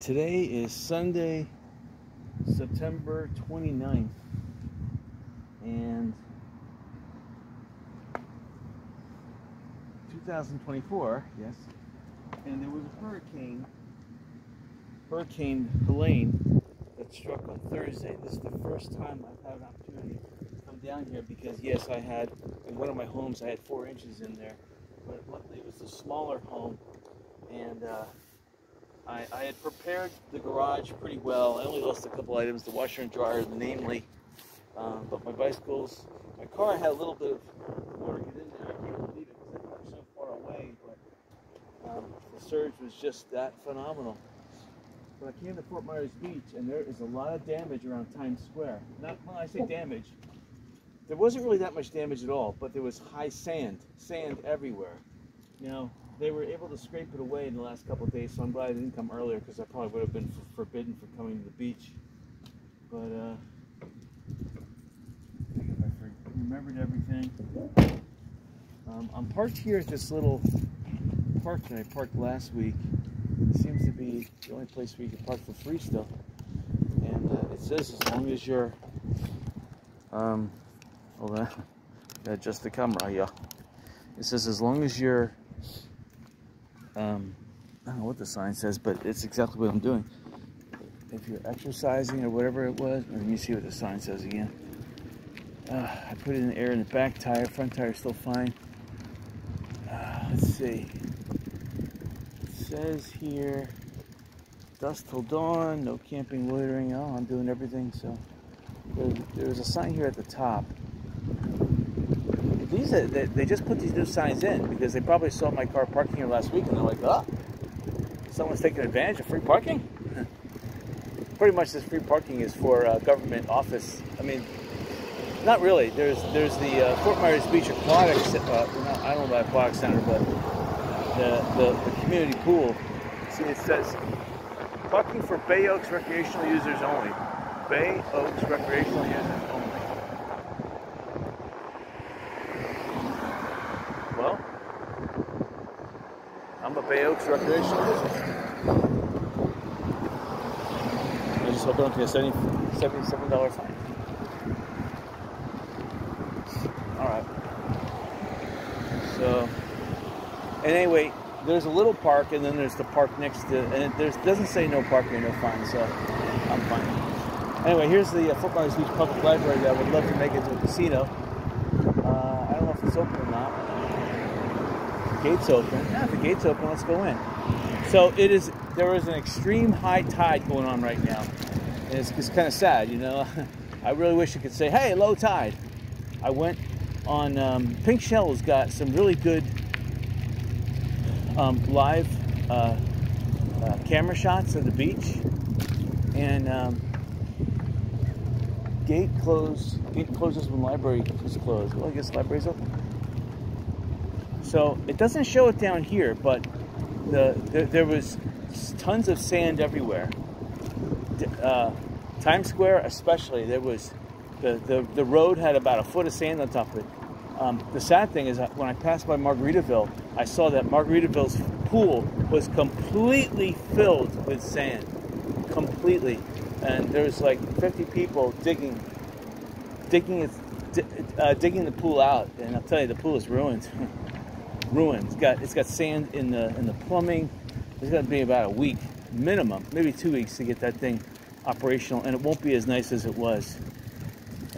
Today is Sunday, September 29th, and 2024, yes. And there was a hurricane, Hurricane Helene, that struck on Thursday. This is the first time I've had an opportunity to come down here because, yes, I had, in one of my homes, I had four inches in there, but luckily it was a smaller home, and uh, I, I, had prepared the garage pretty well. I only lost a couple items, the washer and dryer, namely. Um, but my bicycles, my car had a little bit of water get in there. I can't believe it because I so far away. But um, the surge was just that phenomenal. But I came to Fort Myers Beach, and there is a lot of damage around Times Square. Not when I say damage, there wasn't really that much damage at all, but there was high sand, sand everywhere. You know, they were able to scrape it away in the last couple days, so I'm glad I didn't come earlier because I probably would have been forbidden from coming to the beach. But uh, I remembered everything. Um, I'm parked here at this little park that I parked last week. It seems to be the only place where you can park for free still. And uh, it says as long as you're, um, hold on, adjust the camera, yeah. It says as long as you're um, I don't know what the sign says, but it's exactly what I'm doing. If you're exercising or whatever it was, let me see what the sign says again. Uh, I put it in the air in the back tire, front tire is still fine. Uh, let's see. It says here, dusk till dawn, no camping, loitering. Oh, I'm doing everything. So there's, there's a sign here at the top these are, they, they, just put these new signs in because they probably saw my car parking here last week and they're like, oh, someone's taking advantage of free parking. Pretty much this free parking is for uh, government office. I mean, not really. There's there's the uh, Fort Myers Beach Aquatics. Uh, I don't know about aquatic center, but the, the, the community pool. See, it says parking for Bay Oaks recreational users only. Bay Oaks recreational users only. Well, I'm a I just hope I don't get a $77 fine. Alright. So, and anyway, there's a little park and then there's the park next to, and it doesn't say no parking no fine, so I'm fine. Anyway, here's the uh, Fort Beach Public Library that I would love to make into a casino. Uh, I don't know if it's open or not gates open. Yeah, if the gate's open, let's go in. So it is. There is an extreme high tide going on right now, and it's, it's kind of sad. You know, I really wish I could say, "Hey, low tide." I went on um, Pink Shell's got some really good um, live uh, uh, camera shots of the beach, and um, gate closed. Gate closes when library is closed. Well, I guess library's open. So it doesn't show it down here, but the, the there was tons of sand everywhere. Uh, Times Square, especially, there was the, the the road had about a foot of sand on top of it. Um, the sad thing is, when I passed by Margaritaville, I saw that Margaritaville's pool was completely filled with sand, completely, and there was like 50 people digging, digging it, uh, digging the pool out, and I'll tell you, the pool is ruined. ruined. It's got it's got sand in the in the plumbing. It's got to be about a week minimum, maybe two weeks to get that thing operational, and it won't be as nice as it was.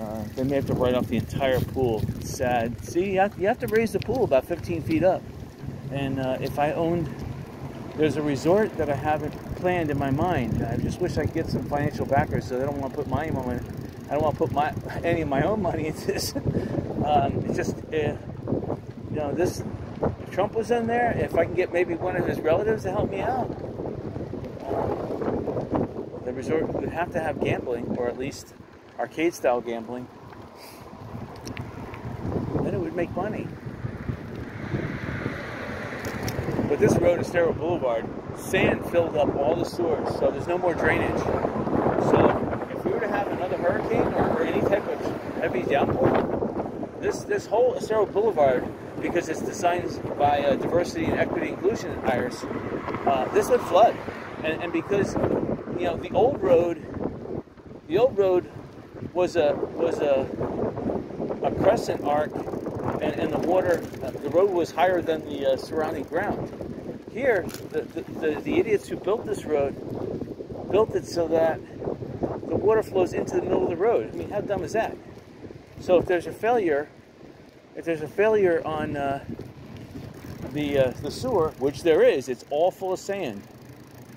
Uh, they may have to write off the entire pool. It's sad. See, you have, you have, to raise the pool about 15 feet up. And uh, if I owned, there's a resort that I haven't planned in my mind. I just wish I could get some financial backers, so I don't want to put my money. I don't want to put my any of my own money into this. um, it's just, uh, you know, this if Trump was in there, if I can get maybe one of his relatives to help me out, um, the resort would have to have gambling, or at least arcade style gambling. Then it would make money. But this road, Estero Boulevard, sand filled up all the sewers, so there's no more drainage. So if we were to have another hurricane or any type of heavy downpour, this this whole Estero Boulevard because it's designed by uh, diversity and equity inclusion hires, uh, this would flood. and, and because you know the old road, the old road was a was a a crescent arc, and, and the water, uh, the road was higher than the uh, surrounding ground. Here, the, the, the, the idiots who built this road built it so that the water flows into the middle of the road. I mean, how dumb is that? So if there's a failure, if there's a failure on uh, the uh, the sewer, which there is, it's all full of sand.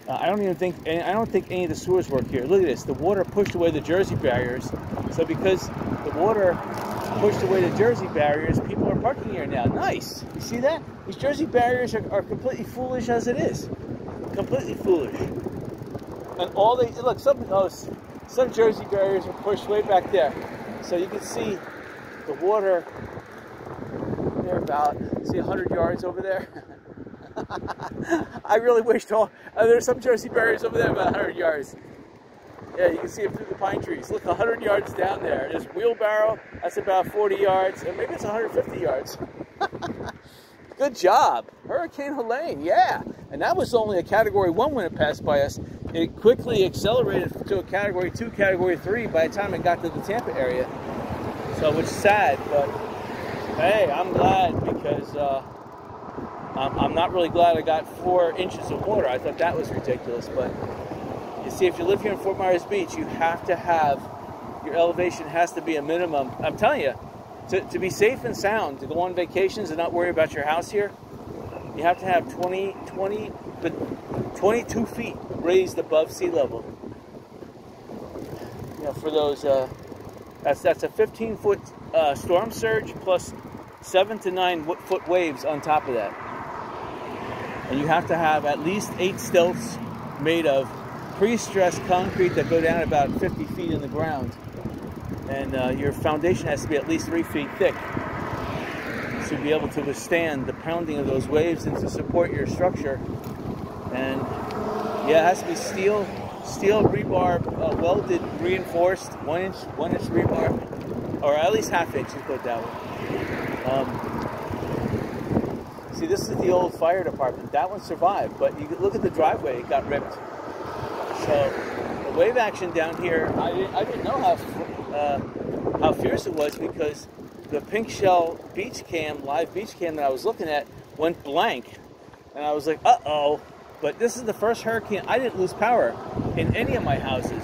Uh, I don't even think I don't think any of the sewers work here. Look at this. The water pushed away the Jersey barriers. So because the water pushed away the Jersey barriers, people are parking here now. Nice. You see that? These Jersey barriers are, are completely foolish as it is. Completely foolish. And all they look some oh, some Jersey barriers are pushed way back there. So you can see the water about see 100 yards over there. I really wish uh, there's some Jersey barriers over there about 100 yards. Yeah, you can see it through the pine trees. Look, 100 yards down there. There's wheelbarrow. That's about 40 yards, and maybe it's 150 yards. Good job, Hurricane Helene. Yeah, and that was only a Category One when it passed by us. It quickly accelerated to a Category Two, Category Three by the time it got to the Tampa area. So it's sad, but hey, I'm glad because. Uh, I'm not really glad I got four inches of water. I thought that was ridiculous. But you see, if you live here in Fort Myers Beach, you have to have your elevation has to be a minimum. I'm telling you, to, to be safe and sound, to go on vacations and not worry about your house here, you have to have 20, 20, 22 feet raised above sea level. You know, for those, uh, that's that's a 15 foot uh, storm surge plus seven to nine foot waves on top of that and you have to have at least eight stilts made of pre-stressed concrete that go down about 50 feet in the ground. And uh, your foundation has to be at least three feet thick to be able to withstand the pounding of those waves and to support your structure. And yeah, it has to be steel, steel rebar, uh, welded, reinforced, one inch, one inch rebar, or at least half inch. You put that way. Um, See, this is the old fire department. That one survived, but you look at the driveway; it got ripped. So the wave action down here, I didn't, I didn't know how uh, how fierce it was because the pink shell beach cam, live beach cam that I was looking at, went blank, and I was like, "Uh oh." But this is the first hurricane I didn't lose power in any of my houses.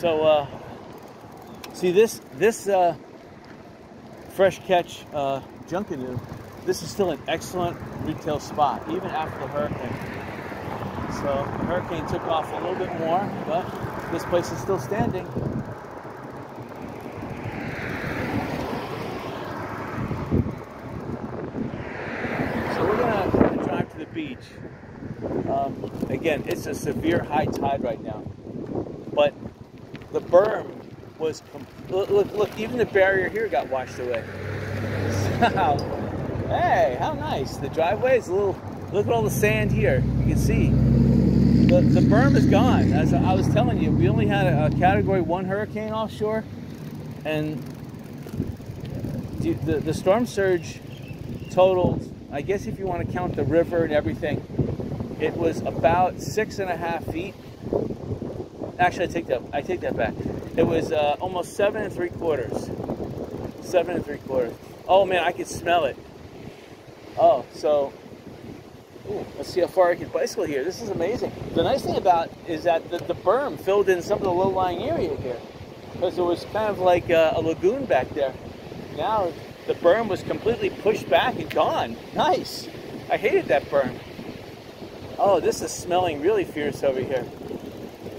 So, uh, see this this uh, fresh catch uh, Junkanoo this is still an excellent retail spot, even after the hurricane. So the hurricane took off a little bit more, but this place is still standing. So we're gonna drive to the beach. Um, again, it's a severe high tide right now, but the berm was look, look, look, even the barrier here got washed away. So, Hey, how nice. The driveway is a little, look at all the sand here. You can see. The, the berm is gone. As I was telling you, we only had a, a category one hurricane offshore and the, the, the storm surge totaled, I guess if you want to count the river and everything, it was about six and a half feet. Actually, I take that, I take that back. It was uh, almost seven and three quarters. Seven and three quarters. Oh man, I could smell it. Oh, so ooh, let's see how far I can bicycle here. This is amazing. The nice thing about is that the, the berm filled in some of the low-lying area here because it was kind of like a, a lagoon back there. Now the berm was completely pushed back and gone. Nice. I hated that berm. Oh, this is smelling really fierce over here.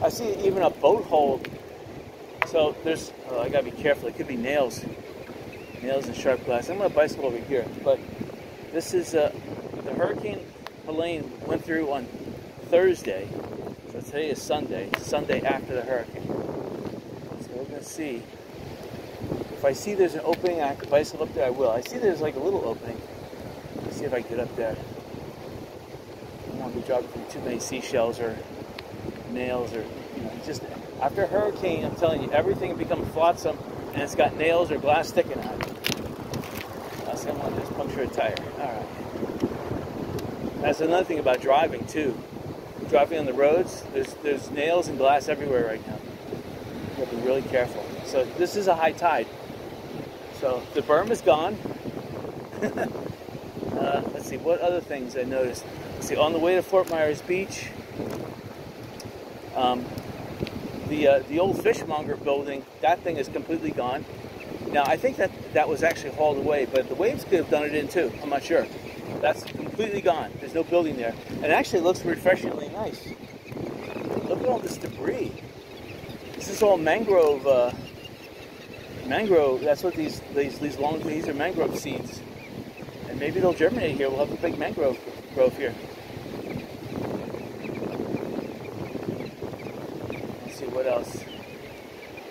I see even a boat hole. So there's, oh, I gotta be careful. It could be nails. Nails and sharp glass. I'm gonna bicycle over here, but this is uh, the Hurricane Helene went through on Thursday. So today is Sunday, Sunday after the hurricane. So we're to see. If I see there's an opening, I can bicycle up there, I will. I see there's like a little opening. Let's see if I can get up there. I don't want to be dropping too many seashells or nails or, you know, just after a hurricane, I'm telling you, everything becomes flotsam and it's got nails or glass sticking out. Someone just puncture a tire. All right. That's another thing about driving too. driving on the roads, there's there's nails and glass everywhere right now. You have to be really careful. So this is a high tide. So the berm is gone. uh, let's see, what other things I noticed? Let's see, on the way to Fort Myers Beach, um, the uh, the old fishmonger building, that thing is completely gone. Now I think that that was actually hauled away, but the waves could have done it in too. I'm not sure. That's completely gone. There's no building there, and it actually looks refreshingly nice. Look at all this debris. This is all mangrove. Uh, mangrove. That's what these these these long these are mangrove seeds, and maybe they'll germinate here. We'll have a big mangrove grove here. Let's see what else.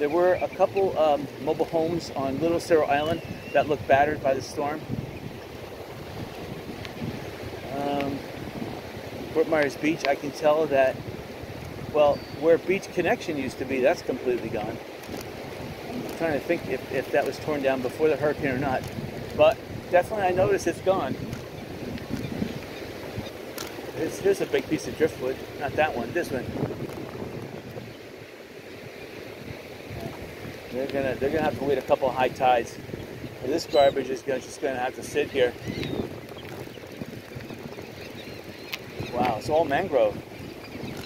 There were a couple um, mobile homes on Little Estero Island that looked battered by the storm. Um, Fort Myers Beach, I can tell that, well, where Beach Connection used to be, that's completely gone. I'm trying to think if, if that was torn down before the hurricane or not. But definitely I noticed it's gone. Here's, here's a big piece of driftwood. Not that one, this one. They're gonna they're gonna have to wait a couple high tides. This garbage is gonna, just gonna have to sit here. Wow, it's all mangrove.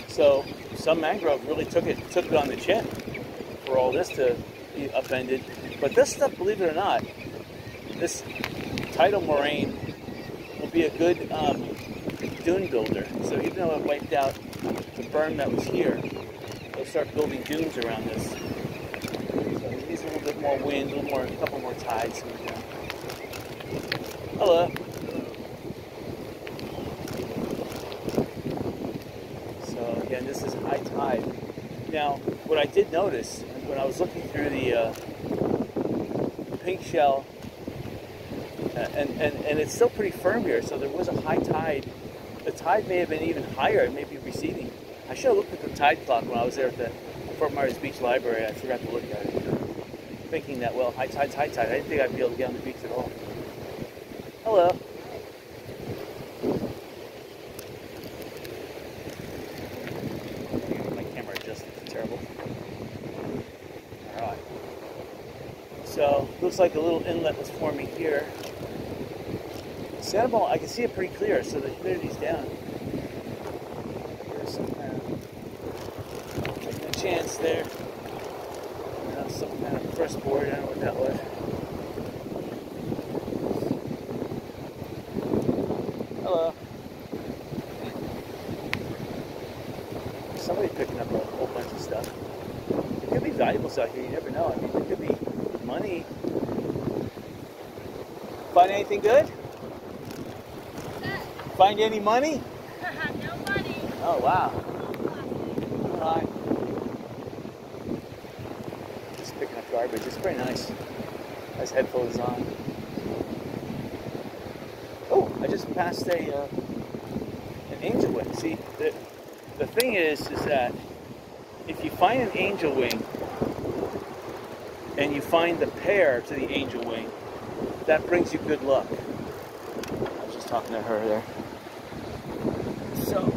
So some mangrove really took it took it on the chin for all this to be upended. But this stuff, believe it or not, this tidal moraine will be a good um, dune builder. So even though it wiped out the berm that was here, they'll start building dunes around this. Needs a little bit more wind, a little more, a couple more tides. Hello. So again, this is high tide. Now, what I did notice when I was looking through the uh, pink shell, and, and, and it's still pretty firm here, so there was a high tide. The tide may have been even higher, it may be receding. I should have looked at the tide clock when I was there at the Fort Myers Beach Library. I forgot to look at it. Thinking that, well, high tide's high tide. I didn't think I'd be able to get on the beach at all. Hello. My camera adjusted terrible. Alright. So, looks like a little inlet was forming here. Santa Sanibel, I can see it pretty clear, so the humidity's down. There's some uh, a chance there. You know, some kind of press board, I don't know what that was. Hello. Somebody picking up a whole bunch of stuff. There could be valuables out here, you never know. I mean, there could be money. Find anything good? Find any money? no money. Oh, wow. All right. Just picking pretty nice. Has headphones on. Oh, I just passed a uh, an angel wing. See, the, the thing is, is that if you find an angel wing and you find the pair to the angel wing, that brings you good luck. I was just talking to her there. So,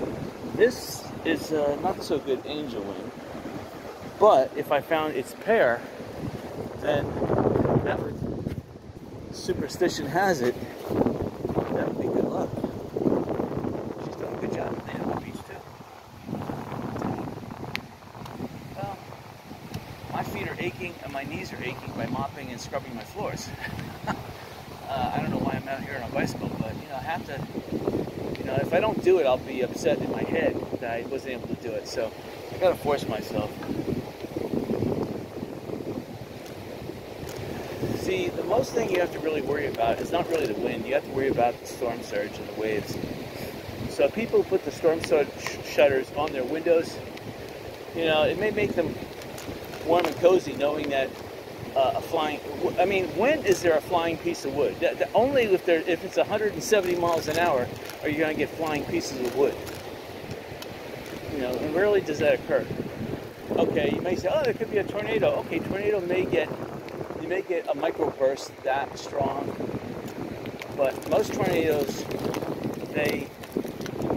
this is uh, not so good angel wing, but if I found its pair, would, superstition has it, that would be good luck. She's doing a good job at the beach too. Well, my feet are aching and my knees are aching by mopping and scrubbing my floors. uh, I don't know why I'm out here on a bicycle, but you know, I have to you know, if I don't do it, I'll be upset in my head that I wasn't able to do it. So I gotta force myself. See, the most thing you have to really worry about is not really the wind. You have to worry about the storm surge and the waves. So people put the storm shutters on their windows. You know, it may make them warm and cozy knowing that uh, a flying. I mean, when is there a flying piece of wood? That, that only if there, if it's 170 miles an hour, are you going to get flying pieces of wood. You know, and rarely does that occur. Okay, you may say, oh, there could be a tornado. Okay, tornado may get, you may get a microburst that strong, but most tornadoes, they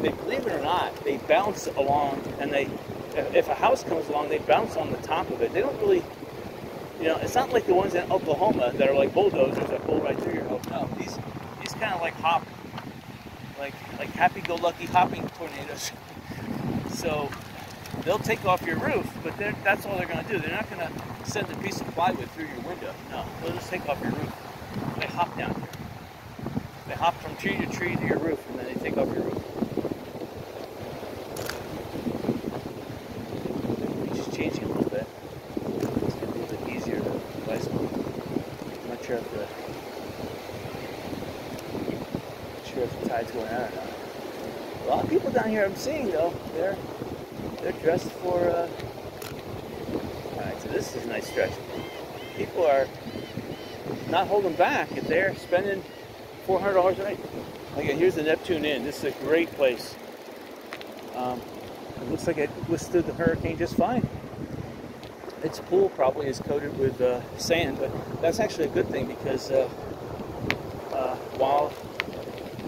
they believe it or not, they bounce along, and they if a house comes along, they bounce on the top of it. They don't really, you know, it's not like the ones in Oklahoma that are like bulldozers that pull right through your house. No, these these kind of like hop, like like happy-go-lucky hopping tornadoes. So they'll take off your roof, but that's all they're going to do. They're not going to send a piece of plywood through your window. No, they'll just take off your roof. They hop down here. They hop from tree to tree to your roof, and then they take off your roof. It's changing a little bit. It's getting a little bit easier to bicycle. I'm not sure if the, not sure if the tide's going out or not. A lot of people down here I'm seeing though, they're they're dressed for. Uh... All right, so this is a nice stretch. People are not holding back if they're spending $400 a night. Again, here's the Neptune Inn. This is a great place. Um, it looks like it withstood the hurricane just fine. Its pool probably is coated with uh, sand, but that's actually a good thing because uh, uh, while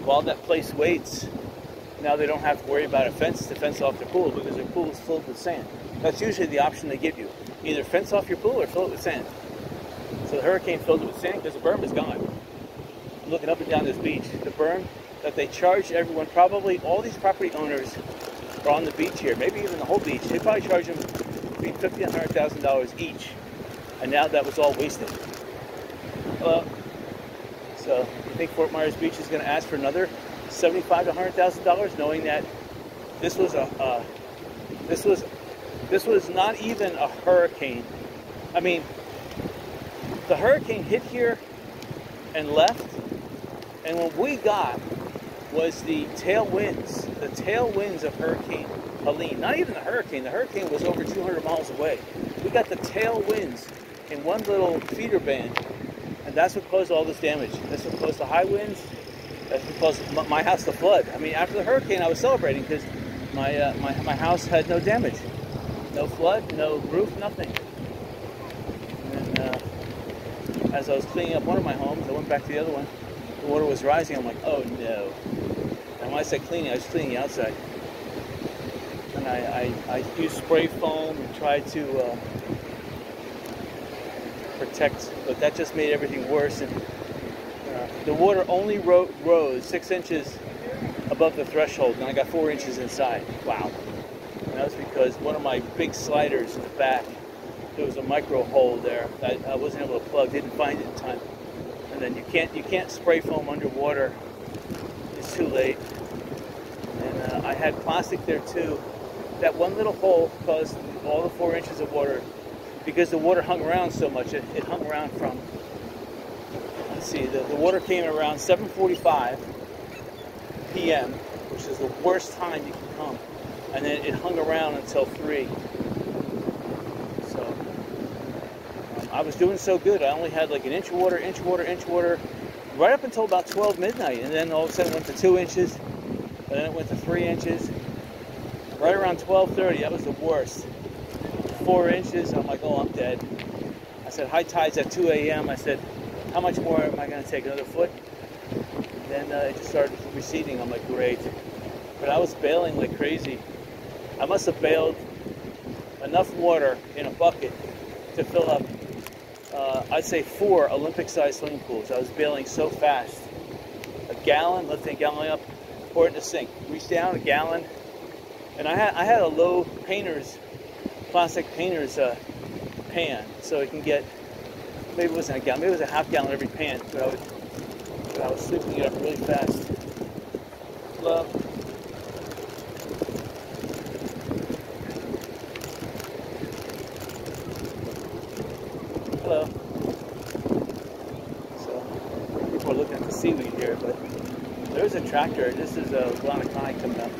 while that place waits now they don't have to worry about a fence to fence off their pool because their pool is filled with sand. That's usually the option they give you. Either fence off your pool or fill it with sand. So the hurricane filled it with sand because the berm is gone. I'm looking up and down this beach. The berm that they charge everyone, probably all these property owners are on the beach here, maybe even the whole beach. They probably charge them between fifty and hundred thousand dollars each. And now that was all wasted. Well, so you think Fort Myers Beach is going to ask for another seventy-five to hundred thousand dollars, knowing that this was a uh, this was this was not even a hurricane. I mean, the hurricane hit here and left, and what we got was the tailwinds, the tailwinds of Hurricane Helene. Not even the hurricane. The hurricane was over 200 miles away. We got the tailwinds in one little feeder band, and that's what caused all this damage. That's what caused the high winds that's because my house to flood. I mean, after the hurricane, I was celebrating because my, uh, my, my house had no damage. No flood, no roof, nothing. And uh, as I was cleaning up one of my homes, I went back to the other one. The water was rising. I'm like, oh no. And when I said cleaning, I was cleaning the outside. And I, I, I used spray foam and tried to uh, protect, but that just made everything worse. And the water only ro- rose six inches above the threshold, and I got four inches inside. Wow. And that was because one of my big sliders in the back, there was a micro hole there that I wasn't able to plug, didn't find it in time. And then you can't you can't spray foam underwater. It's too late. And uh, I had plastic there too. That one little hole caused all the four inches of water because the water hung around so much. It, it hung around from let's see, the, the water came around 7.45 p.m., which is the worst time you can come. And then it hung around until 3. So um, I was doing so good. I only had like an inch of water, inch of water, inch of water, right up until about 12 midnight. And then all of a sudden it went to 2 inches, and then it went to 3 inches. Right around 12.30, that was the worst. 4 inches, I'm like, oh, I'm dead. I said, high tide's at 2 a.m. I said, how much more am I going to take? Another foot? Then uh, it just started receding. I'm like, great. But I was bailing like crazy. I must have bailed enough water in a bucket to fill up, uh, I'd say, four Olympic-sized swimming pools. I was bailing so fast. A gallon, let's a gallon up, pour it in the sink. Reach down, a gallon. And I had, I had a low painter's, plastic painter's uh, pan, so it can get maybe it wasn't a gallon, maybe it was a half gallon every pan, but I was, but I was it up really fast. Love. Hello. So, people are looking at the seaweed here, but there's a tractor. This is a Guanacani coming up.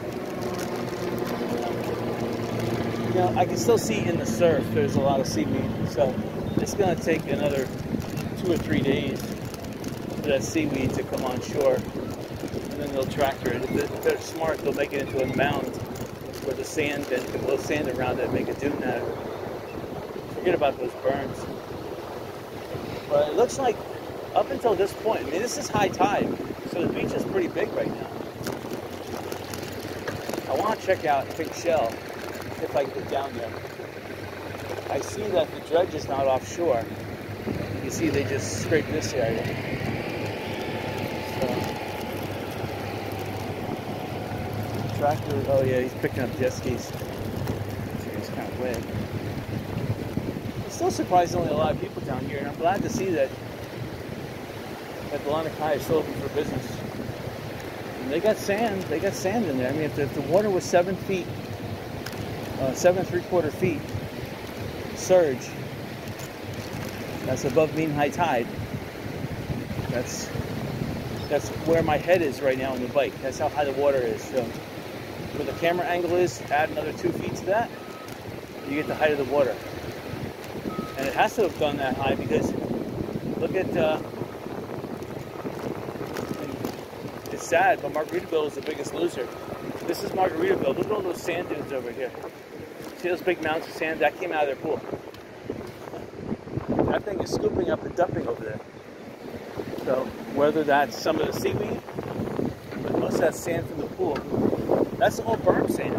You know, I can still see in the surf there's a lot of seaweed, so it's going to take another two or three days for that seaweed to come on shore. And then they'll tractor it. If they're smart, they'll make it into a mound where the sand, and can blow sand around it and make a dune out of it. Forget about those berms. But it looks like up until this point, I mean, this is high tide, so the beach is pretty big right now. I want to check out Pink Shell if I can get down there. I see that the dredge is not offshore. You see they just scraped this area. So, tractor, oh yeah, he's picking up jet skis. It's kind of wet. I'm still surprisingly a lot of people down here, and I'm glad to see that that the Lanikai is still open for business. And they got sand. They got sand in there. I mean, if the, if the water was seven feet, uh, seven three quarter feet surge, that's above mean high tide. That's that's where my head is right now on the bike. That's how high the water is. So where the camera angle is, add another two feet to that, you get the height of the water. And it has to have gone that high because look at uh, it's sad, but Margaritaville is the biggest loser. This is Margaritaville. Look at all those sand dunes over here. See those big mounds of sand? That came out of their pool. That thing is scooping up and dumping over there. So whether that's some of the seaweed, but most of that sand from the pool, that's the whole berm sand.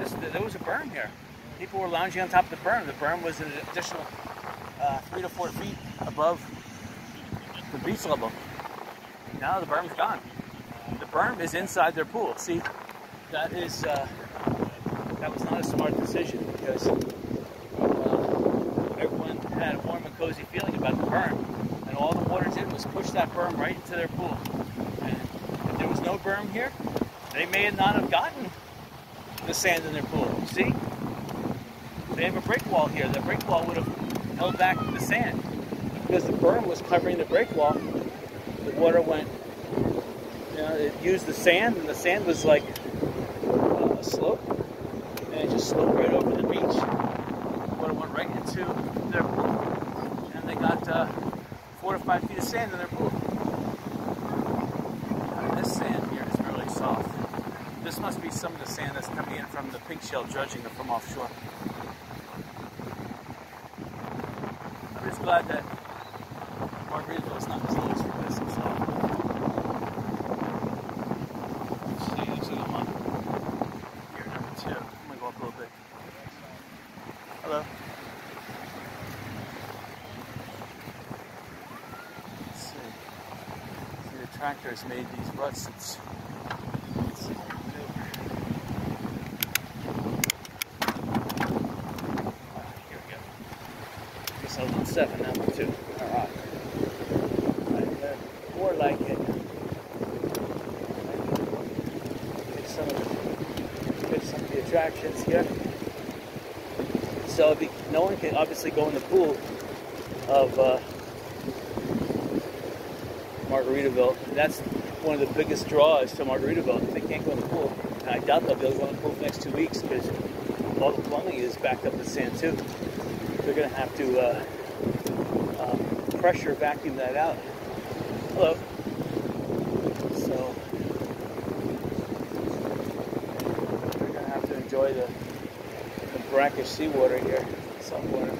This, there was a berm here. People were lounging on top of the berm. The berm was an additional uh, three to four feet above the beach level. Now the berm's gone. The berm is inside their pool. See, that is uh, was not a smart decision because uh, everyone had a warm and cozy feeling about the berm, and all the water did was push that berm right into their pool. And if there was no berm here, they may not have gotten the sand in their pool. See, they have a break wall here. The break wall would have held back the sand because the berm was covering the break wall the water went, you know, it used the sand, and the sand was like uh, a slope, and it just sloped right over the beach. Water went right into their pool, and they got uh, four to five feet of sand in their pool. Uh, this sand here is really soft. This must be some of the sand that's coming in from the pink shell dredging from offshore. I'm just glad that Margaritaville is not closed for business. So. See, this is the one. Here, number two. I'm gonna go up a little bit. Hello. Let's see. The tractor's made these ruts. It's. Ah, here we go. Guess I was seven, now I'm two. Alright. More like it. Get some of the, get some of the attractions here. So no one can obviously go in the pool of uh, Margaritaville. That's one of the biggest draws to Margaritaville. They can't go in the pool, and I doubt they'll be able to go in the pool for the next two weeks because all the plumbing is backed up with sand too. They're going to have to uh, um, pressure vacuum that out. Hello. So we're gonna have to enjoy the, the brackish seawater here, salt water.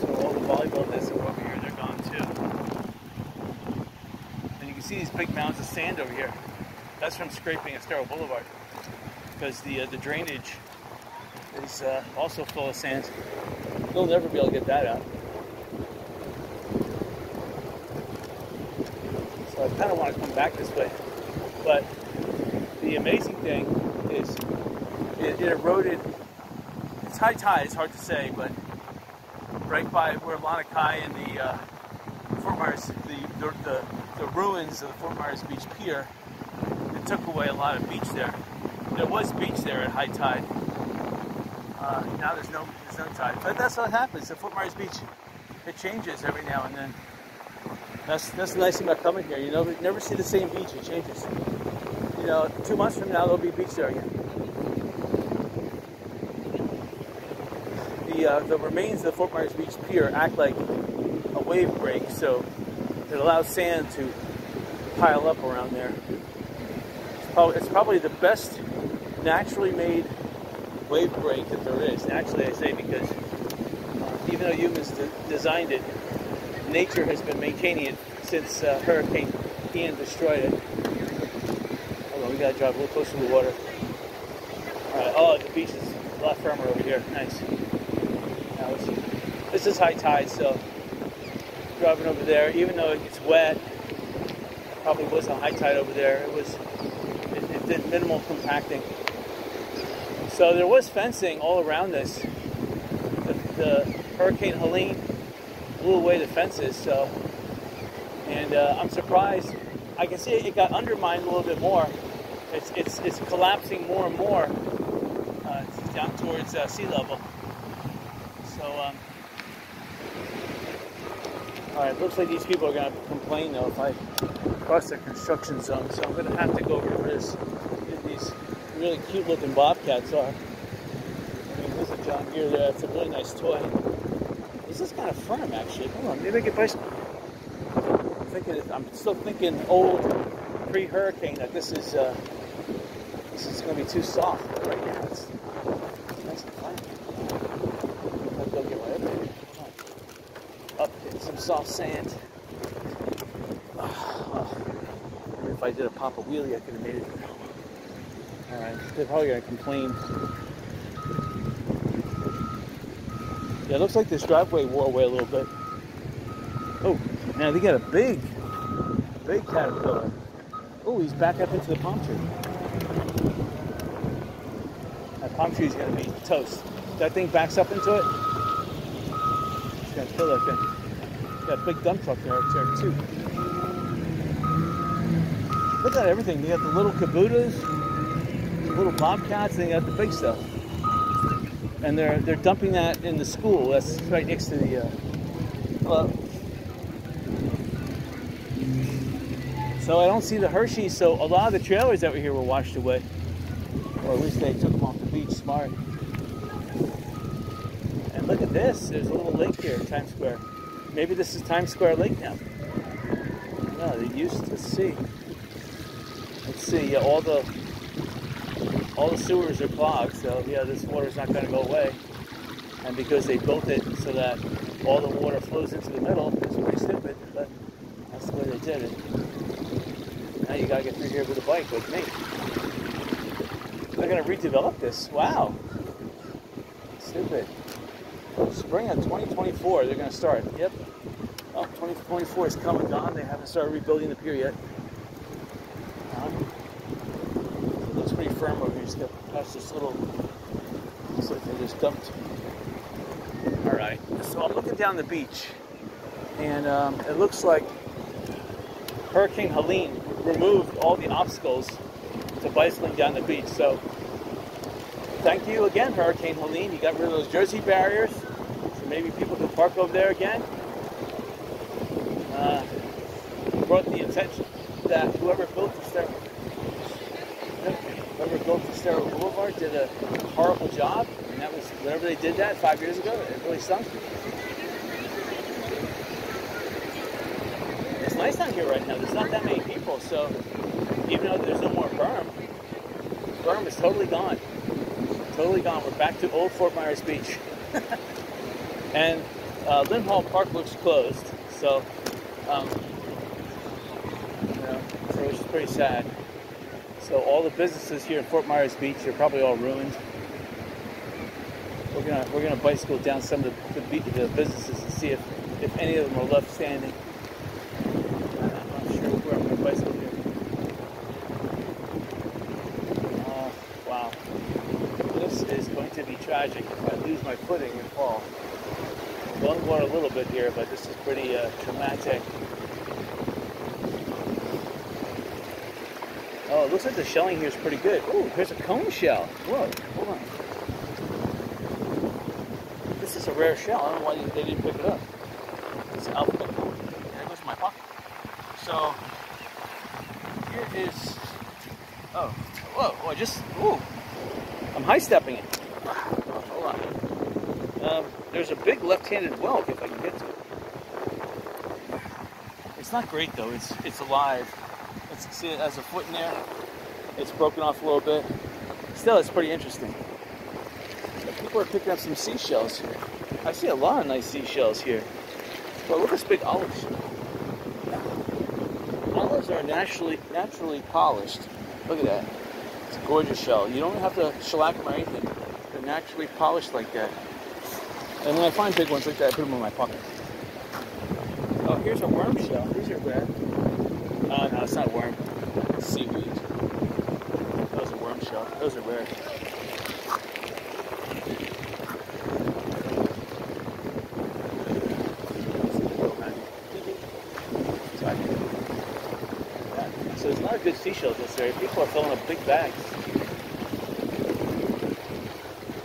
So all the volleyball nets are over here, they're gone too. And you can see these big mounds of sand over here. From scraping Estero Boulevard because the uh, the drainage is uh, also full of sand. They'll never be able to get that out. So I kind of want to come back this way. But the amazing thing is it, it eroded. It's high tide, it's hard to say, but right by where Lanikai and the uh, Fort Myers, the, the, the, the ruins of the Fort Myers Beach Pier, took away a lot of beach there. There was beach there at high tide. Uh, now there's no there's no tide, but that's what happens. The Fort Myers Beach, it changes every now and then. That's that's the nice thing about coming here. You know, you never see the same beach. It changes. You know, two months from now there'll be beach there again. The uh, the remains of the Fort Myers Beach Pier act like a wave break, so it allows sand to pile up around there. Probably, it's probably the best naturally made wave break that there is. Naturally, I say because even though humans de- designed it, nature has been maintaining it since uh, Hurricane Ian destroyed it. Hold on, we gotta drive a little closer to the water. Oh, the beach is a lot firmer over here. Nice. Now this is high tide, so driving over there, even though it gets wet, probably was a high tide over there. It was did minimal compacting. So there was fencing all around this. The, the Hurricane Helene blew away the fences, so and uh, I'm surprised. I can see it, got undermined a little bit more. It's it's it's collapsing more and more uh, down towards uh, sea level. So. Um, all right, looks like these people are to complain though if I cross the construction zone, so I'm to have to go over this. These really cute looking bobcats are. I mean, there's a John Deere there. It's a really nice toy. This is kind of firm, actually. Hold on, maybe I can bicycle. I'm thinking, I'm still thinking old pre-hurricane that this is uh, this is going to be too soft. Right now, it's nice and fine. I'll go get my update some soft sand. Oh, if I did a pop a wheelie, I could have made it. Alright, they're probably to complain. Yeah, it looks like this driveway wore away a little bit. Oh, now they got a big, big caterpillar. Oh, he's back up into the palm tree. That palm tree is going to be toast. That thing backs up into it. It's to kill that thing. Got a big dump truck there, there too. At everything. They got the little Kubotas, little Bobcats, and they got the big stuff. And they're they're dumping that in the school. That's right next to the. Uh, so I don't see the Hershey's. So a lot of the trailers that were here were washed away, or at least they took them off the beach. Smart. And look at this. There's a little lake here Times Square. Maybe this is Times Square Lake now. No, they used to see. See. Yeah, all the all the sewers are clogged, so yeah, this water's not going to go away. And because they built it so that all the water flows into the middle, it's pretty stupid, but that's the way they did it. Now you gotta get through here with a bike like me. They're gonna redevelop this. Wow. Stupid. Spring of 2024, they're gonna start. Yep. Oh, 2024 is coming, gone. They haven't started rebuilding the pier yet. Um, it looks pretty firm over here. Just got this little. Looks like they just dumped. All right. So I'm looking down the beach, and um, it looks like Hurricane Helene removed all the obstacles to bicycling down the beach. So thank you again, Hurricane Helene. You got rid of those Jersey barriers, so maybe people can park over there again uh, brought the attention that whoever built Estero, whoever built Estero Boulevard did a horrible job, and that was whenever they did that five years ago, it really stunk. It's nice down here right now. There's not that many people, so even though there's no more berm, berm is totally gone. Totally gone. We're back to old Fort Myers Beach. and uh, Lynn Hall Park looks closed, so um, you know, so it's pretty sad. So all the businesses here in Fort Myers Beach are probably all ruined. We're gonna we're gonna bicycle down some of the, the, the businesses and see if if any of them are left standing. I'm not sure where I'm gonna bicycle here. Oh wow, this is going to be tragic if I lose my footing and fall going water a little bit here, but this is pretty uh, traumatic. Oh, it looks like the shelling here is pretty good. Oh, here's a cone shell. Whoa, hold on. This is a rare shell. I don't know why they didn't pick it up. It's alphabet. There goes my pocket. So, here is, oh, whoa, whoa, just, ooh, I'm high stepping it. Hold on. Um, there's a big left-handed whelk if I can get to it. It's not great though. It's it's alive. Let's see it has a foot in there. It's broken off a little bit. Still, it's pretty interesting. People are picking up some seashells here. I see a lot of nice seashells here. But look at this big olive shell. Seashells are naturally naturally polished. Look at that. It's a gorgeous shell. You don't have to shellac them or anything. They're naturally polished like that. And when I find big ones like that, I put them in my pocket. Oh, here's a worm shell. These are rare. Oh, uh, no, it's not worm. It's seaweed. Shell. Those are rare. So there's a lot of good seashells in this area. People are filling up big bags.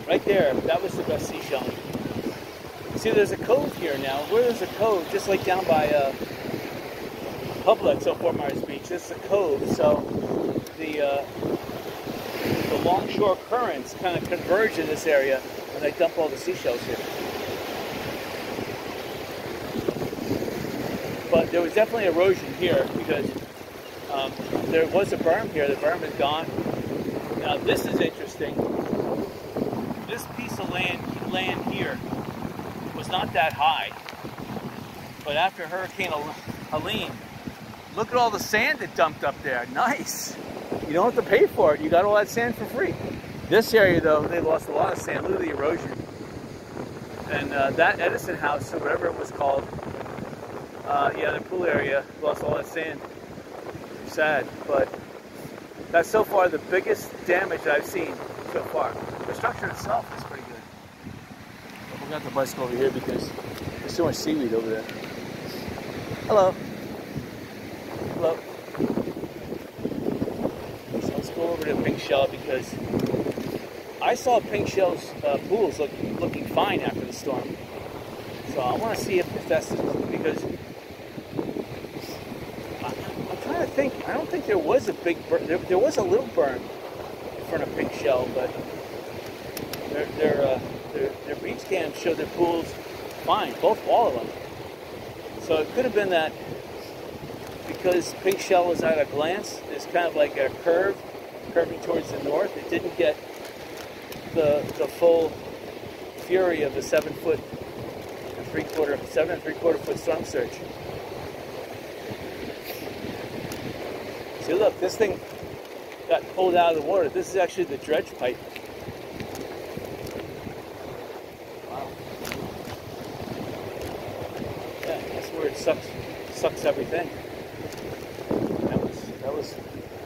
Right there, that was the best seashell. See, there's a cove here now. Where there's a cove, just like down by uh, Publix on Fort Myers Beach, this is a cove. So the uh, longshore currents kind of converge in this area, and they dump all the seashells here. But there was definitely erosion here because um, there was a berm here. The berm is gone. Now this is interesting. This piece of land land here was not that high, but after Hurricane Helene, look at all the sand that dumped up there. Nice. You don't have to pay for it. You got all that sand for free. This area, though, they lost a lot of sand. Look at the erosion. And uh, that Edison House, or whatever it was called, uh, yeah, the pool area lost all that sand. Sad, but that's so far the biggest damage I've seen so far. The structure itself is pretty good. But we got the bicycle over here because there's so much seaweed over there. Hello. So let's go over to Pink Shell I saw Pink Shell's uh, pools look, looking fine after the storm. So I want to see if, if that's because I, am trying to think. I don't think there was a big berm. There, there was a little berm in front of Pink Shell, but their their, uh, their their beach cams showed their pools fine, both all of them. So it could have been that because Pink Shell was at a glance, it's kind of like a curve, curving towards the north. It didn't get the the full fury of the seven foot and three quarter, seven and three quarter foot storm surge. See, look, this thing got pulled out of the water. This is actually the dredge pipe. Wow. Yeah, that's where it sucks sucks everything. That was that was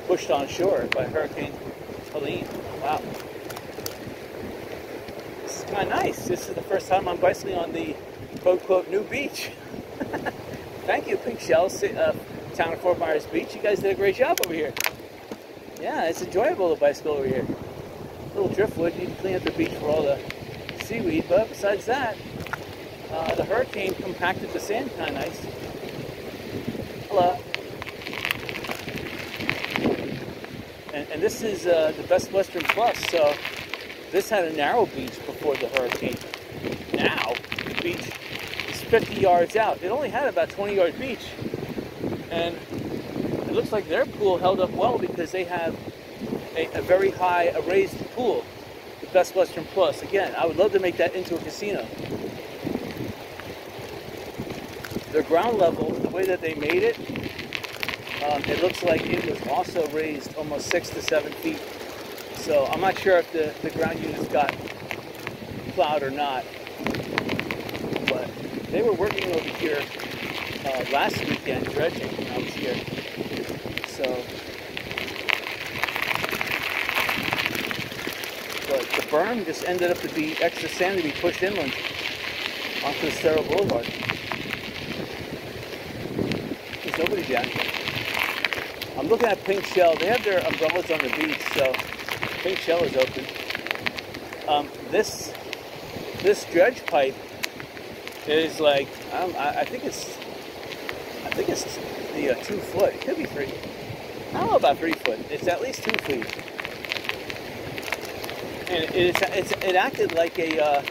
pushed on shore by Hurricane Helene. Wow. This is kind of nice. This is the first time I'm bicycling on the quote quote new beach. Thank you, Pink Shell. Uh, town of Fort Myers Beach. You guys did a great job over here. Yeah, it's enjoyable to bicycle over here. A little driftwood, you need to clean up the beach for all the seaweed, but besides that, uh, the hurricane compacted the sand kind of nice. Hello. And, and this is uh, the Best Western Plus, so this had a narrow beach before the hurricane. Now, the beach is 50 yards out. It only had about 20 yard beach. And it looks like their pool held up well because they have a, a very high a raised pool, the Best Western Plus. Again, I would love to make that into a casino. The ground level, the way that they made it, um, it looks like it was also raised almost six to seven feet. So I'm not sure if the, the ground units got plowed or not. But they were working over here uh, last weekend dredging when I was here. So, but the berm just ended up to be extra sand to be pushed inland onto the Estero Boulevard. There's nobody down here. I'm looking at Pink Shell. They have their umbrellas on the beach, so Pink Shell is open. Um, this this dredge pipe is like I, I think it's I think it's the uh, two foot. It could be three. I don't know about three foot. It's at least two feet. And it, it's, it's, it acted like a, uh,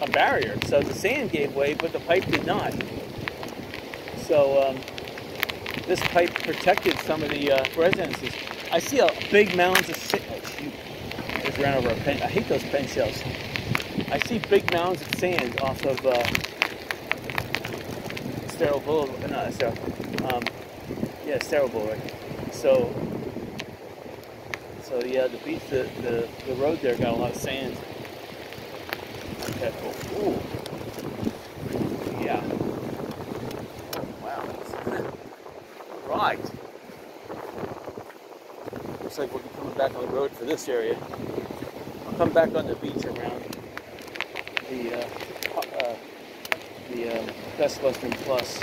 a barrier. So the sand gave way, but the pipe did not. So um, this pipe protected some of the uh, residences. I see a big mounds of sand. Oh, just ran over a pen. I hate those pen shells. I see big mounds of sand off of uh, Estero Boulevard, not Estero, um, Yeah, Cerro Boulevard. So, so yeah, the beach, the, the, the road there got a lot of sand. Okay, cool. Ooh. Yeah. Wow. right. Looks like we'll be coming back on the road for this area. I'll come back on the beach around the uh, uh, the um, Best Western Plus.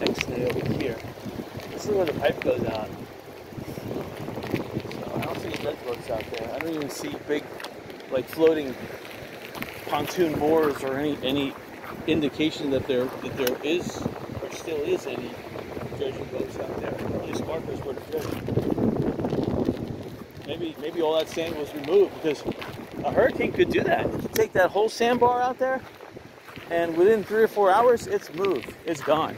Next day over here. This is where the pipe goes out. So I don't see any boats out there. I don't even see big, like floating pontoon moors or any any indication that there that there is or still is any dredging boats out there. Least markers where to fish. Maybe maybe all that sand was removed because a hurricane could do that. Take that whole sandbar out there, and within three or four hours, it's moved. It's gone.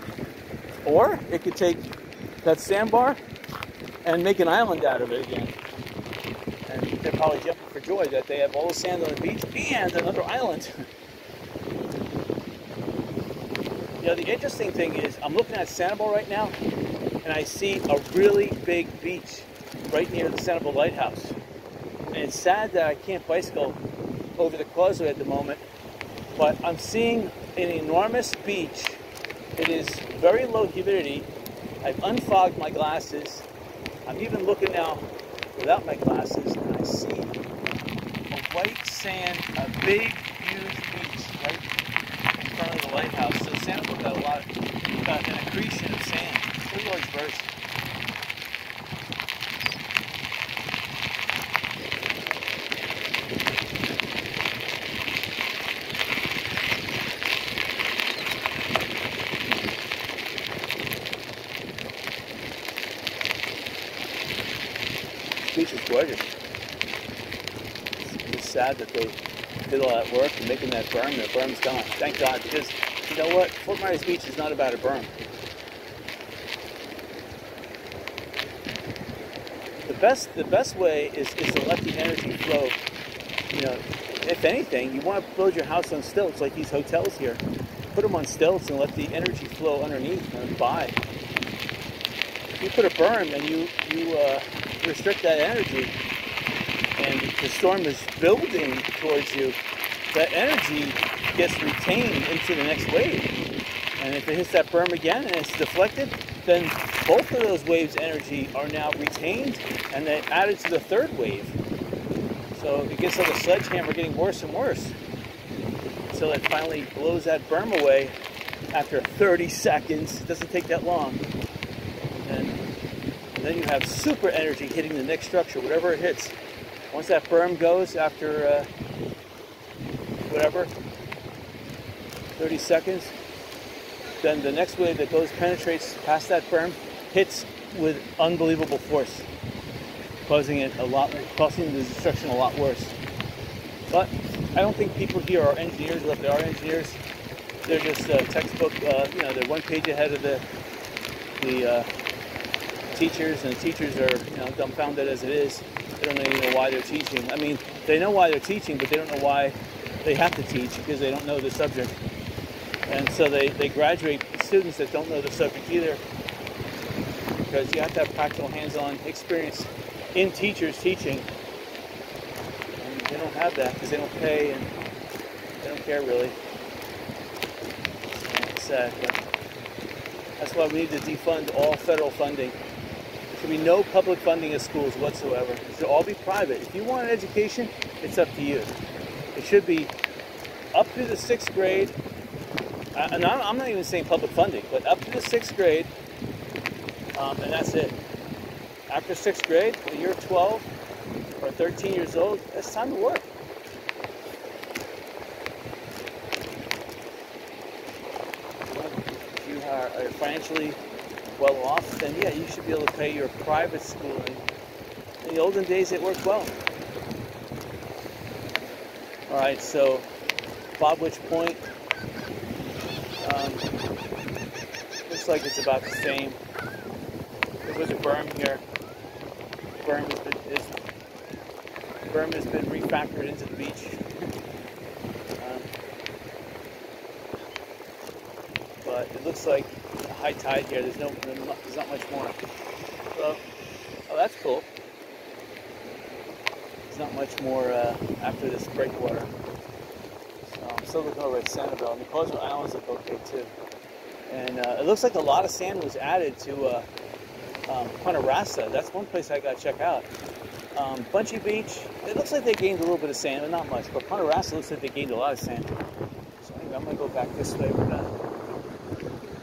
Or it could take that sandbar and make an island out of it again. And they're probably jumping for joy that they have all the sand on the beach and another island. you know, the interesting thing is, I'm looking at Sanibel right now, and I see a really big beach right near the Sanibel Lighthouse. And it's sad that I can't bicycle over the causeway at the moment, but I'm seeing an enormous beach. It is very low humidity. I've unfogged my glasses. I'm even looking now without my glasses, and I see a white sand, a big, huge beach right in front of the lighthouse. Santa got a lot, an accretion of sand. Beach is gorgeous. It's sad that they did all that work and making that berm. The berm's gone. Thank God, because know what? Fort Myers Beach is not about a berm. The best, the best way is, is to let the energy flow. You know, if anything, you want to build your house on stilts like these hotels here. Put them on stilts and let the energy flow underneath and by. If you put a berm and you you uh, restrict that energy and the storm is building towards you, that energy gets retained into the next wave. And if it hits that berm again and it's deflected, then both of those waves' energy are now retained and then added to the third wave. So it gets like a sledgehammer getting worse and worse until it finally blows that berm away after 30 seconds. It doesn't take that long. And, then you have super energy hitting the next structure, whatever it hits. Once that berm goes after uh, whatever, 30 seconds, then the next wave that goes penetrates past that berm hits with unbelievable force, causing it a lot, causing the destruction a lot worse. But I don't think people here are engineers. Well, if they are engineers, they're just uh, textbook. Uh, you know, they're one page ahead of the the uh, teachers, and the teachers are you know dumbfounded as it is. They don't even know why they're teaching. I mean, they know why they're teaching, but they don't know why they have to teach because they don't know the subject. And so they, they graduate students that don't know the subject either because you have to have practical hands-on experience in teachers teaching. And they don't have that because they don't pay and they don't care really. It's sad, but that's why we need to defund all federal funding. There should be no public funding of schools whatsoever. It should all be private. If you want an education, it's up to you. It should be up to the sixth grade uh, and I'm not even saying public funding, but up to the sixth grade, um, and that's it. After sixth grade, when you're 12 or 13 years old, it's time to work. If you are, are financially well off, then yeah, you should be able to pay your private schooling. In the olden days, it worked well. All right, so Bob Bowditch Point, um, looks like it's about the same. There was a berm here. Berm has been, is, berm has been refactored into the beach. Um, but it looks like high tide here. There's no, there's not much more. So, oh, that's cool. There's not much more uh, after this breakwater. Still looking over at Sanibel. And the coastal islands look okay too. And uh, it looks like a lot of sand was added to uh, um, Punta Rassa. That's one place I got to check out. Um, Bunche Beach, it looks like they gained a little bit of sand, but not much. But Punta Rassa looks like they gained a lot of sand. So anyway, I'm going to go back this way. We're gonna,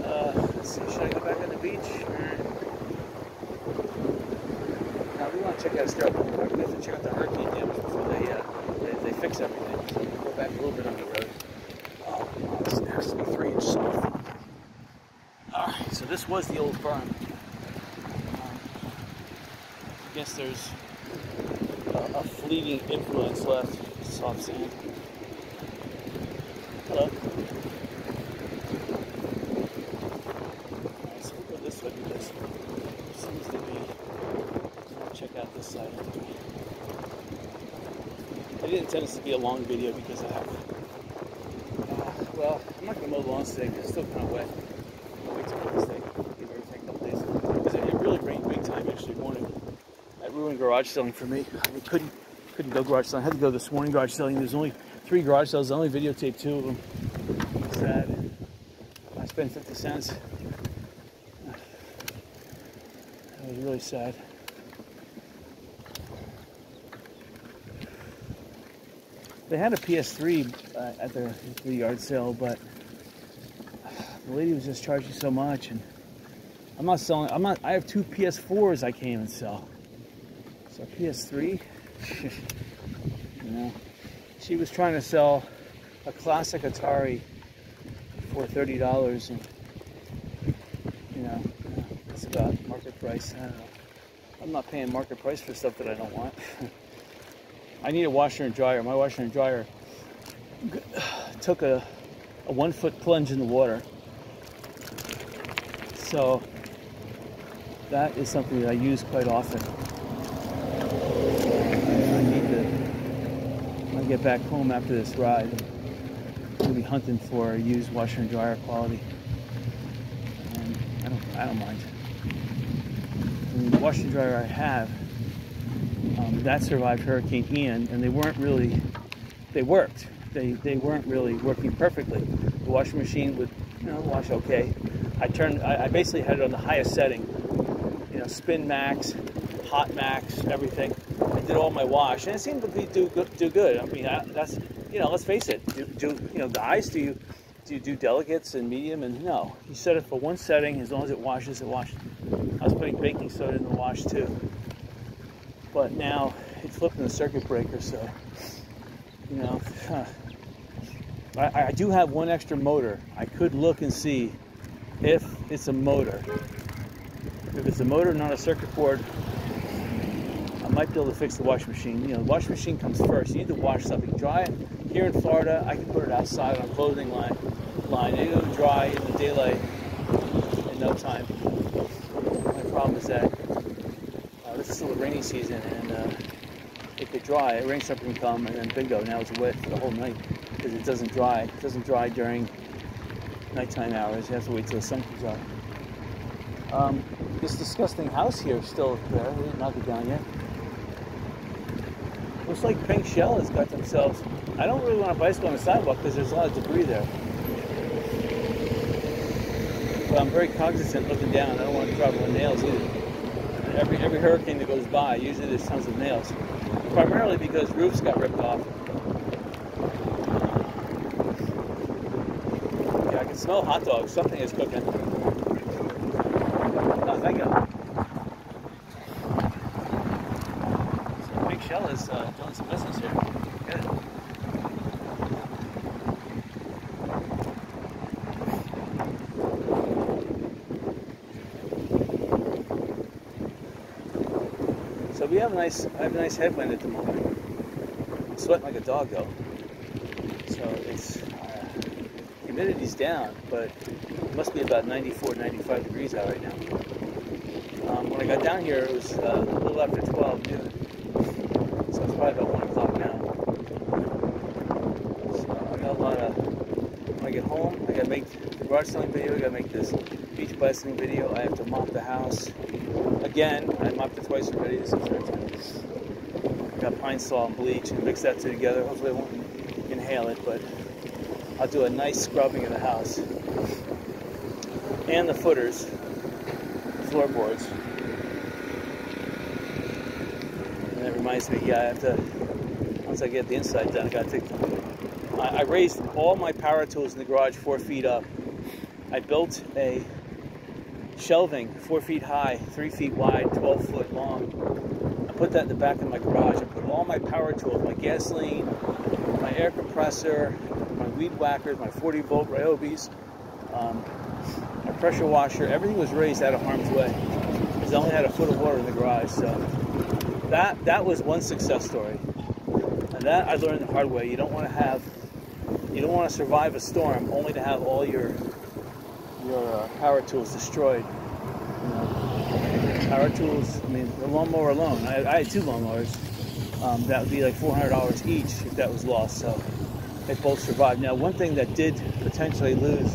uh, let's see, should I go back on the beach? Now we want to check out Sterling We have to check out the hurricane damage before they, uh, they, they fix everything. So we'll go back a little bit on the road. Oh, this has to be three inch soft. Alright, so this was the old berm. Um, I guess there's a, a fleeting influence left. Soft sand. Hello. So this seems to be. Check out this side. I didn't intend this to be a long video because I have. Uh, well, I'm not gonna mow the lawns today because it's still kind of wet. I'll wait till Wednesday. Give everything a couple days. Because it really rained big time yesterday morning. That ruined garage selling for me. I couldn't couldn't go garage selling. I had to go this morning garage selling. There's only three garage sales. I only videotaped two of them. Sad. I spent 50 cents. That was really sad. They had a PS3 uh, at the, the yard sale, but the lady was just charging so much, and I'm not selling. I'm not. I have two PS4s I can't even sell. So PS3, you know, she was trying to sell a classic Atari for thirty dollars, and you know, it's about market price. I don't know. I'm not paying market price for stuff that I don't want. I need a washer and dryer. My washer and dryer took a, a one foot plunge in the water. So that is something that I use quite often. I need to, I get back home after this ride, We'll be hunting for used washer and dryer quality. And I don't, I don't mind. The washer and dryer I have um, that survived Hurricane Ian, and they weren't really, they worked. They, they weren't really working perfectly. The washing machine would, you know, wash okay. I turned, I, I basically had it on the highest setting, you know, spin max, hot max, everything. Did all my wash, and it seemed to do good. Do good. I mean, that's, you know, let's face it. Do, do you know, guys, do you do you do delegates and medium? And no, you set it for one setting. As long as it washes, it washes. I was putting baking soda in the wash too but now it's flipping the circuit breaker, so you know. I, I do have one extra motor. I could look and see if it's a motor. If it's a motor, not a circuit board, I might be able to fix the washing machine. You know, the washing machine comes first. You need to wash something. Dry it. Here in Florida, I can put it outside on a clothing line. line. It'll dry in the daylight in no time. My problem is that this is still the rainy season, and uh, it dry. A rainstorm can come, and then bingo, now it's wet for the whole night because it doesn't dry. It doesn't dry during nighttime hours. You have to wait till the sun comes out. Um, this disgusting house here is still there. They didn't knock it down yet. Looks like Pink Shell has got themselves. I don't really want to bicycle on the sidewalk because there's a lot of debris there. But I'm very cognizant looking down. I don't want to drop my nails either every every hurricane that goes by, usually there's tons of nails. Primarily because roofs got ripped off. Yeah, I can smell hot dogs. Something is cooking. Oh, thank God. So Pink Shell is uh, doing some business here. Good. we have a nice, I have a nice headwind at the moment. I'm sweating like a dog though. So it's, uh, humidity's down, but it must be about 94, 95 degrees out right now. Um, when I got down here, it was uh, a little after 12 noon. So it's probably about 1 o'clock now. So I got a lot of, when I get home, I gotta make the garage selling video, I gotta make this beach bicycling video, I have to mop the house. Again, I mopped it twice already, this is third time. Got Pine-Sol and bleach and mix that two together. Hopefully I won't inhale it, but I'll do a nice scrubbing of the house. And the footers, floorboards. And that reminds me, yeah, I have to, once I get the inside done, I gotta take, I, I raised all my power tools in the garage four feet up. I built a shelving four feet high, three feet wide, 12 foot long. I put that in the back of my garage. I put all my power tools, my gasoline, my air compressor, my weed whackers, my 40 volt Ryobis, um, my pressure washer, everything was raised out of harm's way. Because I only had a foot of water in the garage. So that that was one success story. And that I learned the hard way. You don't want to have you don't want to survive a storm only to have all your your uh, power tools destroyed. Power tools. I mean, the lawnmower alone. I, I had two lawnmowers. Um, that would be like $400 each if that was lost. So they both survived. Now, one thing that did potentially lose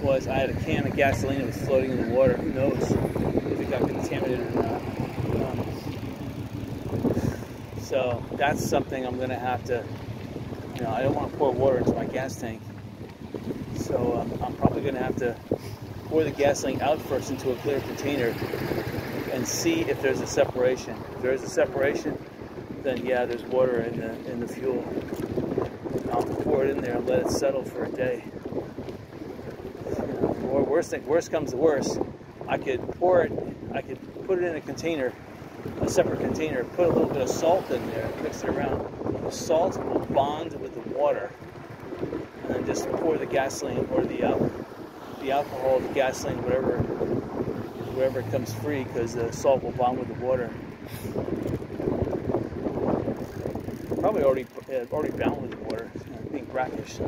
was I had a can of gasoline that was floating in the water. Who knows if it got contaminated or not. Um, so that's something I'm going to have to. You know, I don't want to pour water into my gas tank. So um, I'm probably going to have to pour the gasoline out first into a clear container and see if there's a separation. If there's a separation, then yeah, there's water in the in the fuel. I'll pour it in there and let it settle for a day. Or worst thing, worst comes to worst, I could pour it, I could put it in a container, a separate container, put a little bit of salt in there, mix it around. The salt will bond with the water, and then just pour the gasoline or the uh, the alcohol, the gasoline, whatever, wherever it comes free, because the salt will bond with the water. Probably already uh, already bound with the water, know, being brackish. So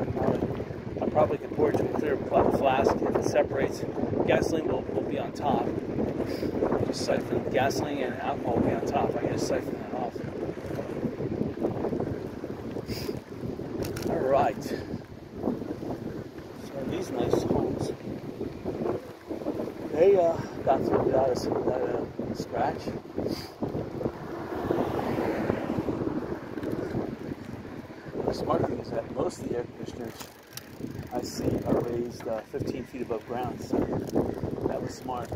I probably could pour it to a clear flask. If it separates, gasoline will, will be on top. Just siphon gasoline and alcohol will be on top. I just siphon that off. All right. So these nice homes, they uh, got through without a, without a scratch. The smart thing is that most of the air conditioners I see are raised uh, 15 feet above ground, so that was smart.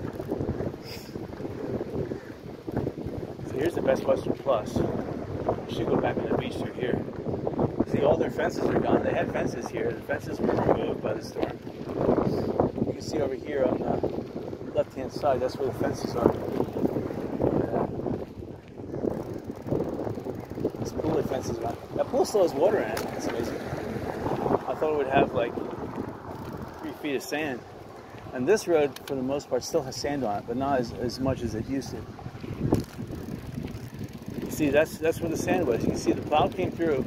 So here's the Best Western Plus. You should go back on the beach through here. See, all their fences are gone. They had fences here. The fences were removed by the storm. You can see over here side, that's where the fences are. This pool fences around. That pool still has water in it. That's amazing. I thought it would have like three feet of sand. And this road, for the most part, still has sand on it, but not as, as much as it used to. You see, that's that's where the sand was. You can see the plow came through,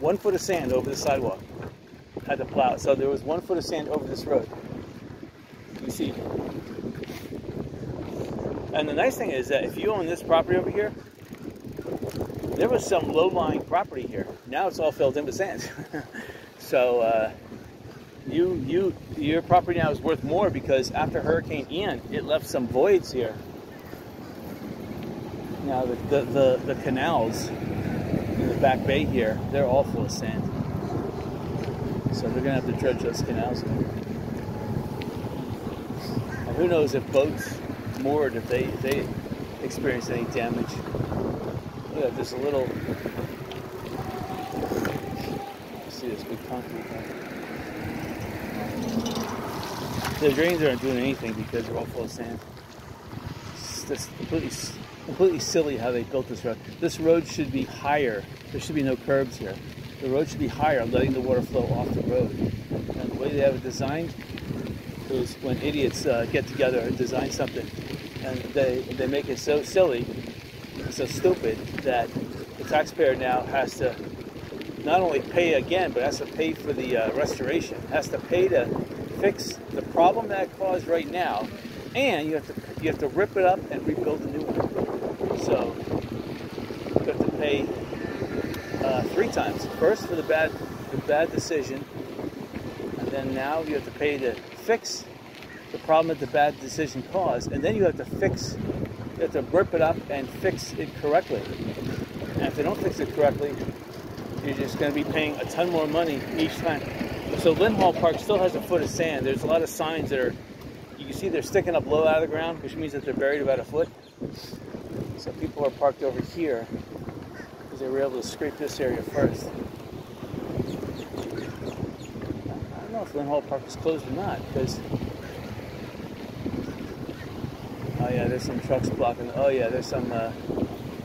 one foot of sand over the sidewalk. Had to plow. So there was one foot of sand over this road. You see. And the nice thing is that if you own this property over here, there was some low-lying property here. Now it's all filled in with sand. so uh, you you your property now is worth more because after Hurricane Ian, it left some voids here. Now the the, the, the canals in the back bay here, they're all full of sand. So they're gonna have to dredge those canals. And who knows if boats moored if they if they experience any damage. Look at this little. See this big concrete. The drains aren't doing anything because they're all full of sand. Just completely, completely silly how they built this road. This road should be higher. There should be no curbs here. The road should be higher, letting the water flow off the road. And the way they have it designed is when idiots uh, get together and design something, and they they make it so silly so stupid that the taxpayer now has to not only pay again, but has to pay for the uh, restoration, has to pay to fix the problem that caused right now, and you have to you have to rip it up and rebuild a new one. So you have to pay uh, three times. First for the bad the bad decision, and then now you have to pay to fix problem that the bad decision caused, and then you have to fix, you have to rip it up and fix it correctly. And if they don't fix it correctly, you're just going to be paying a ton more money each time. So Lynn Hall Park still has a foot of sand. There's a lot of signs that are, you can see they're sticking up low out of the ground, which means that they're buried about a foot. So people are parked over here because they were able to scrape this area first. I don't know if Lynn Hall Park is closed or not because Oh yeah, there's some trucks blocking. Oh yeah, there's some uh,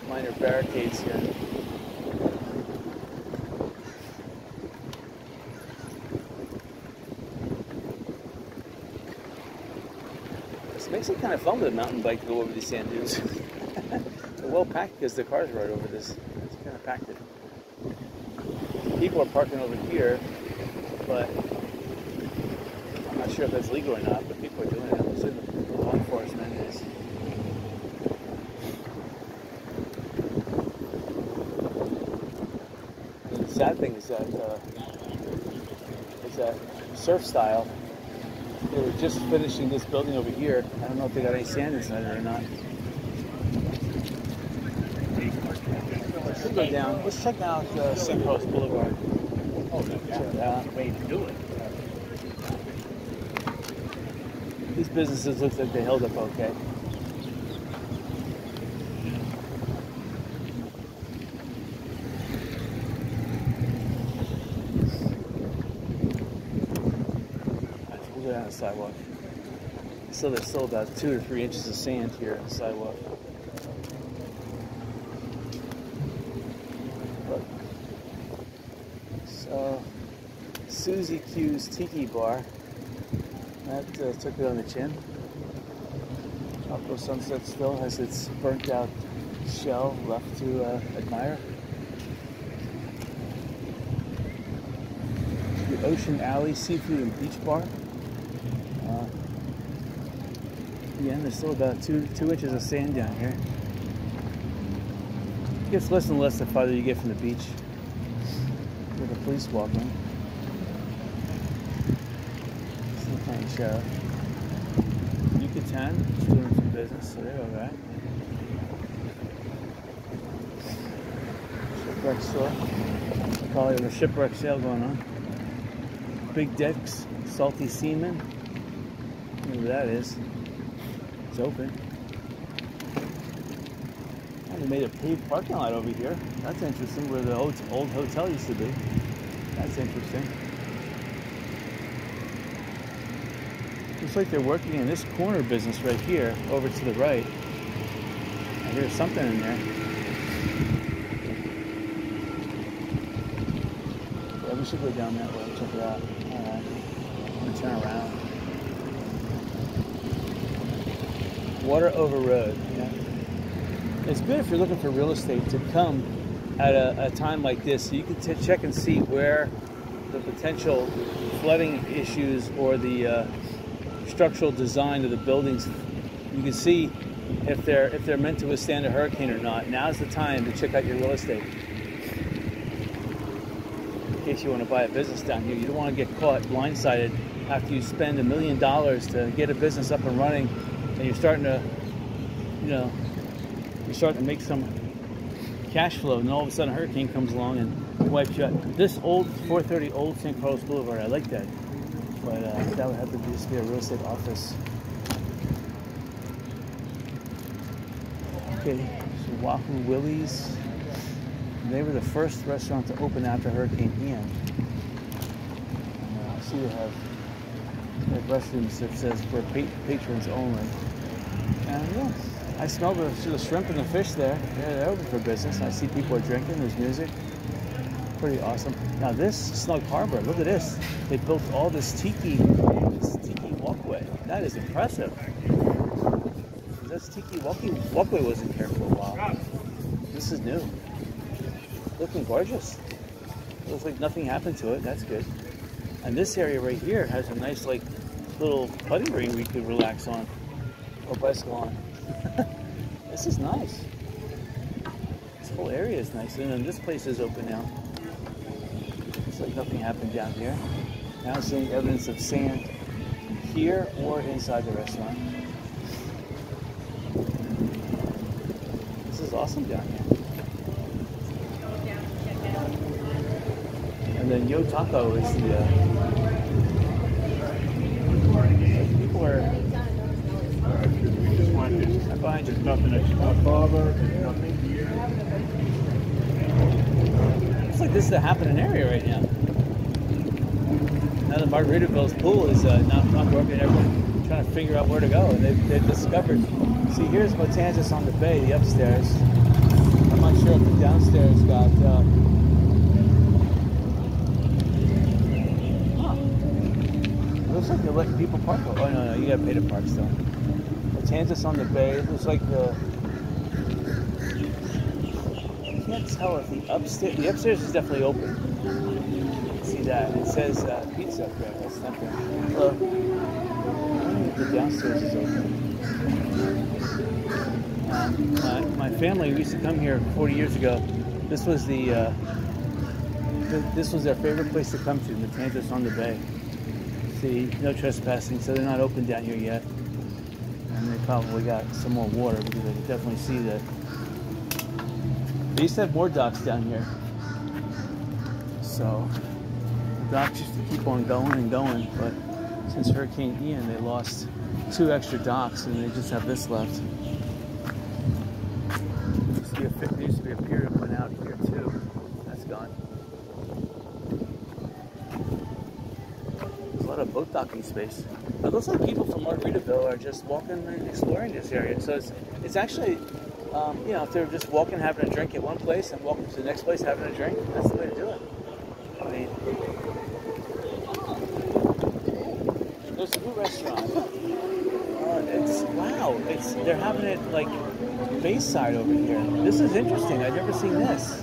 minor barricades here. This makes it kind of fun with a mountain bike to go over these sand dunes. They're well packed because the cars ride over this. It's kind of packed it. People are parking over here, but I'm not sure if that's legal or not, but people are doing it. So the law enforcement is the sad thing is that uh, is that surf style. They were just finishing this building over here. I don't know if they got any sand inside it or not. Let's go down. Let's check out uh, San Carlos Boulevard. Oh, yeah. Way to do it. These businesses look like they held up okay. We'll go down the sidewalk. So there's still about two or three inches of sand here on the sidewalk. Look. So, Susie Q's Tiki Bar. That uh, took it on the chin. Tropical Sunset still has its burnt out shell left to uh, admire. The Ocean Alley Seafood and Beach Bar. Uh, again, there's still about two two inches of sand down here. It gets less and less the farther you get from the beach. With the police walking. Still playing show. Yucatan is doing some business, so they're alright. Shipwreck store. Probably have a shipwreck sale going on. Big decks, salty seaman. Whatever that is. It's open. Oh, they made a paved parking lot over here. That's interesting, where the old, old hotel used to be. That's interesting. Looks like they're working in this corner business right here, over to the right. I hear something in there. Yeah, we should go down that way, check it out. Alright. I'm gonna turn around. Water over road. It's good if you're looking for real estate to come at a, a time like this so you can t- check and see where the potential flooding issues or the uh, structural design of the buildings you can see if they're if they're meant to withstand a hurricane or not now's the time to check out your real estate in case you want to buy a business down here you don't want to get caught blindsided after you spend a million dollars to get a business up and running and you're starting to you know you're starting to make some cash flow and all of a sudden a hurricane comes along and wipes you out this old 430 old san carlos boulevard i like that but uh, that would have to just be a real estate office. Okay, so Wahoo Willie's. They were the first restaurant to open after Hurricane Ian. Uh, I see they have restrooms that says for patrons only. And yeah, I smell the, the shrimp and the fish there. Yeah, they're open for business. I see people are drinking. There's music pretty awesome. Now this Snug Harbor, look at this. They built all this tiki, this tiki walkway. That is impressive. This tiki walkie, walkway wasn't here for a while. This is new. Looking gorgeous. Looks like nothing happened to it. That's good. And this area right here has a nice like little putting green we could relax on or bicycle on. this is nice. This whole area is nice, and then this place is open now. Looks like nothing happened down here. Now seeing evidence of sand here or inside the restaurant. This is awesome down here. And then Yo Taco is the. Uh, people are. Just behind you. There's nothing that's not there's nothing here. Looks like this is a happening area right now. Now the Margaritaville's pool is uh, not, not working. Everyone trying to figure out where to go. And they've, they've discovered. See, here's Matanzas on the bay, the upstairs. I'm not sure if the downstairs got. Uh, looks like they're letting people park. Oh no, no, you got to pay to park still. Matanzas on the bay. It looks like the. I can't tell if the upstairs. The upstairs is definitely open. See that? It says uh, pizza up there. That's wonder if the downstairs is open. Um, my, my family used to come here 40 years ago. This was the. Uh, th- this was their favorite place to come to. the Matanzas on the bay. See, no trespassing, so they're not open down here yet. Probably got some more water because I can definitely see that. They used to have more docks down here. So the docks used to keep on going and going, but since Hurricane Ian, they lost two extra docks and they just have this left. There used to be a, there used to be a pier that went out here too. That's gone. There's a lot of boat docking space. Looks like people from Margaritaville are just walking and exploring this area. So it's it's actually, um, you know, if they're just walking, having a drink at one place and walking to the next place, having a drink, that's the way to do it. I mean, there's a new restaurant. Uh, it's wow. It's they're having it like Bayside over here. This is interesting. I've never seen this.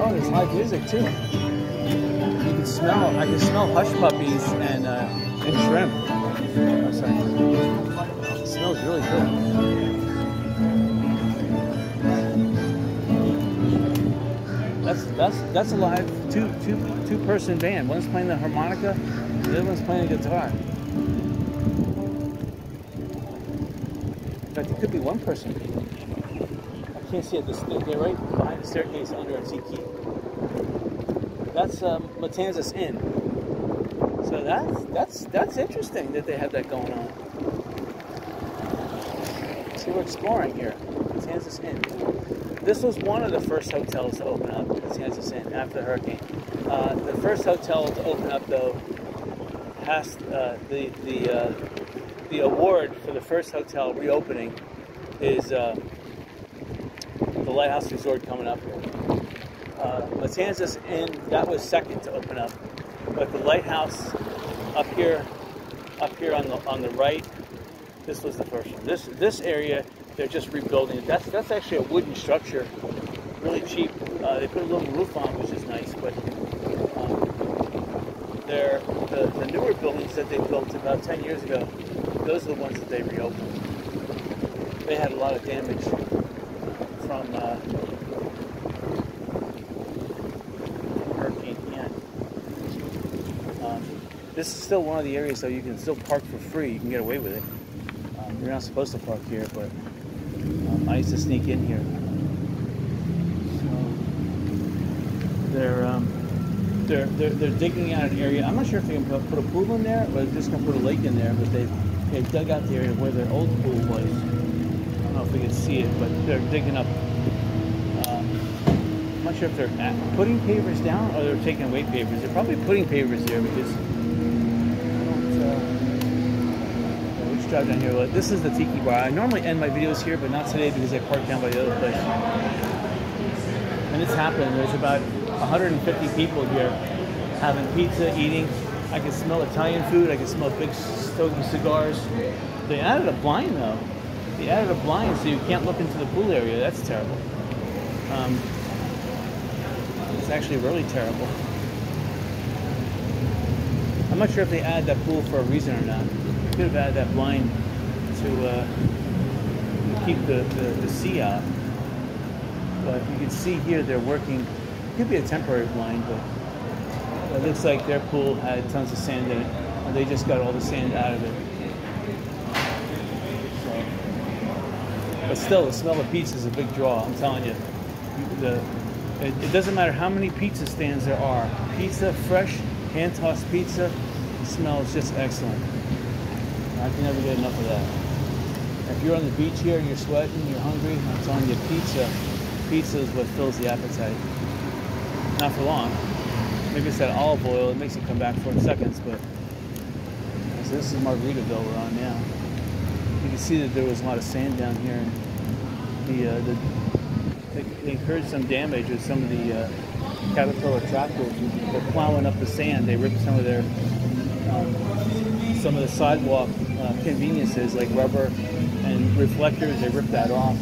Oh, there's live music too. Can smell. I can smell hush puppies and uh, and shrimp. Oh. It smells really good. That's that's that's a live two two two person band. One's playing the harmonica, the other one's playing the guitar. In fact, it could be one person. I can't see it. This- They're right behind the staircase under a tiki. That's um, Matanzas Inn. So that's that's that's interesting that they have that going on. See, we're exploring here. Matanzas Inn. This was one of the first hotels to open up, Matanzas Inn, after the hurricane. Uh, the first hotel to open up, though, has uh, the the uh, the award for the first hotel reopening is uh, the Lighthouse Resort coming up here. Uh, Matanzas Inn, that was second to open up, but the Lighthouse up here, up here on the on the right, this was the first one. This this area, they're just rebuilding it. That's that's actually a wooden structure, really cheap. Uh, they put a little roof on, which is nice, but um, they're the, the newer buildings that they built about 10 years ago. Those are the ones that they reopened. They had a lot of damage from uh, Hurricane Ian. Um, this is still one of the areas though you can still park for free. You can get away with it. Um, you're not supposed to park here, but um, I used to sneak in here. So they're um, they're, they're they're digging out an area. I'm not sure if they can put, a pool in there or they're just gonna put a lake in there, but they they've dug out the area where their old pool was. I don't know if we can see it, but they're digging up. Um, I'm not sure if they're putting pavers down or they're taking away pavers. They're probably putting pavers here because I don't. Uh, yeah, we just drive down here. This is the Tiki Bar. I normally end my videos here, but not today because I parked down by the other place. And it's happening. There's about 150 people here having pizza, eating. I can smell Italian food. I can smell big stogie cigars. They added a blind though. They added a blind so you can't look into the pool area. That's terrible. Um, it's actually really terrible. I'm not sure if they added that pool for a reason or not. Could have added that blind to uh, keep the, the, the sea out. But you can see here they're working. It could be a temporary blind, but It looks like their pool had tons of sand in it, and they just got all the sand out of it. So, but still, the smell of pizza is a big draw. I'm telling you, the it, it doesn't matter how many pizza stands there are. Pizza, fresh, hand tossed pizza, smells just excellent. I can never get enough of that. If you're on the beach here and you're sweating, you're hungry, I'm telling you, pizza, pizza is what fills the appetite. Not for long. Maybe it's that olive oil, it makes it come back for seconds, but so this is Margaritaville we're on now. You can see that there was a lot of sand down here and the, uh, the they, they incurred some damage with some of the uh, Caterpillar tractors. They're plowing up the sand. They ripped some of their um, some of the sidewalk uh, conveniences like rubber and reflectors. They rip that off.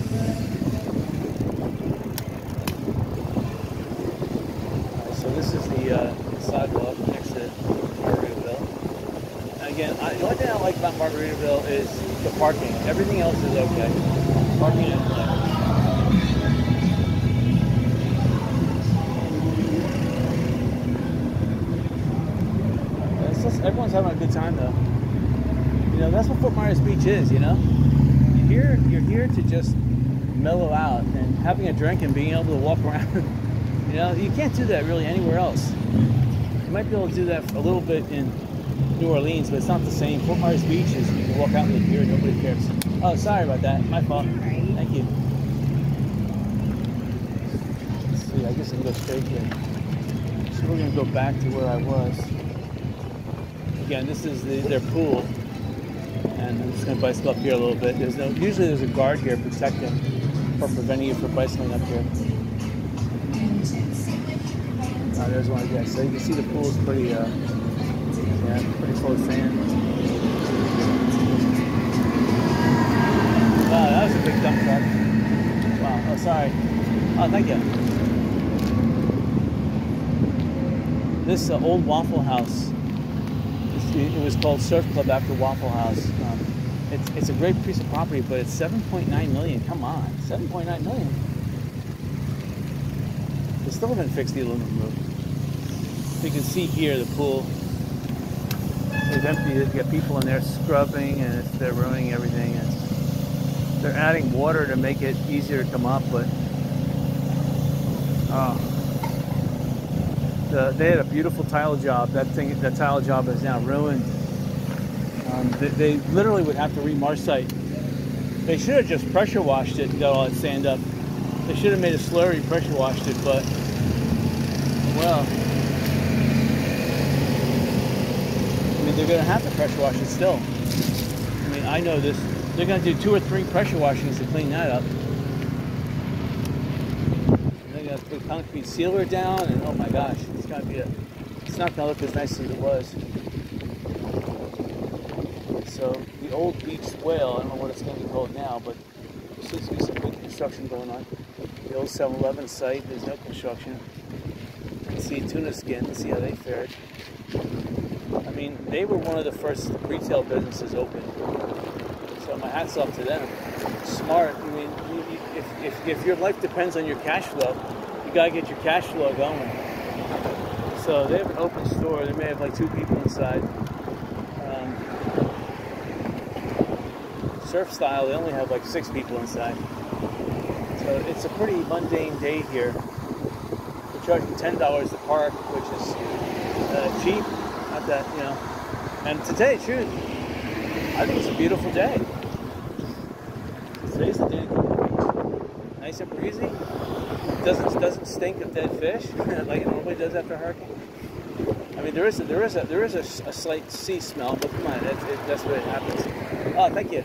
so this is the uh, sidewalk next to Margaritaville. Again, I, the only thing I like about Margaritaville is the parking. Everything else is okay. Parking is that's what Fort Myers Beach is, you know? You're here, you're here to just mellow out and having a drink and being able to walk around. you know, you can't do that really anywhere else. You might be able to do that a little bit in New Orleans, but it's not the same. Fort Myers Beach is you can walk out in the pier, nobody cares. Oh, sorry about that. My fault. Thank you. Let's see, I guess I can go straight here. So we're gonna go back to where I was again, this is the, their pool. And I'm just going to bicycle up here a little bit. There's no Usually there's a guard here protecting or preventing you from bicycling up here. Oh, there's one again. So you can see the pool is pretty, uh, yeah, pretty full of sand. Wow, that was a big dump truck. Wow, oh, sorry. Oh, thank you. This uh, old Waffle House it was called Surf Club after Waffle House. Um, it's, it's a great piece of property, but it's 7.9 million. Come on, 7.9 million. They still haven't fixed the aluminum roof. You can see here the pool. They've emptied it. You got people in there scrubbing, and they're ruining everything. And they're adding water to make it easier to come up, but oh, the, they had a beautiful tile job. That thing, that tile job is now ruined. Um, they, they, literally would have to re-marcite. They should have just pressure washed it and got all that sand up. They should have made a slurry, pressure washed it, but well, I mean they're going to have to pressure wash it still. I mean I know this. They're going to do two or three pressure washings to clean that up. To put concrete sealer down, and oh my gosh gonna be a, it's not gonna look as nice as it was. So the old Beached Whale, I don't know what it's gonna be called now, but there seems to be some good construction going on. The old 7-Eleven site, there's no construction. See tuna skin, see how they fared. I mean, they were one of the first retail businesses open. So my hat's off to them. Smart. I mean, if, if, if your life depends on your cash flow, you gotta get your cash flow going. So they have an open store. They may have like two people inside. Um, surf style, they only have like six people inside. So it's a pretty mundane day here. We're charging ten dollars to park, which is uh, cheap. Not that you know. And to tell you the truth, I think it's a beautiful day. Today's the day Nice and breezy doesn't doesn't stink of dead fish like it normally does after a hurricane. I mean, there is a, there is a there is a, a slight sea smell, but come on, that's, it, that's what happens. Oh, thank you.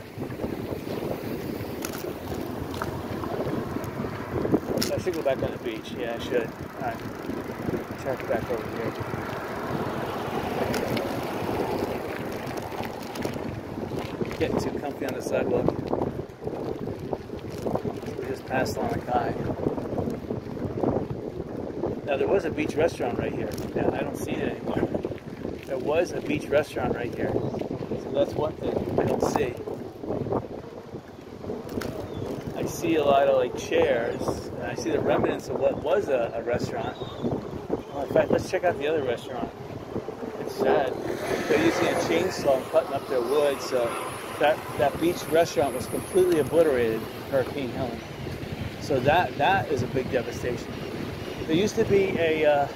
I should go back on the beach. Yeah, I should. All right, it back over here. Getting too comfy on the sidewalk. We just passed on a guy. Now there was a beach restaurant right here. I don't see it anymore. There was a beach restaurant right here. So that's one thing I don't see. I see a lot of like chairs, and I see the remnants of what was a, a restaurant. Oh, In fact, let's check out the other restaurant. It's sad. They're using a chainsaw and cutting up their wood, so that, that beach restaurant was completely obliterated, Hurricane Helene. So that that is a big devastation. There used to be a, uh,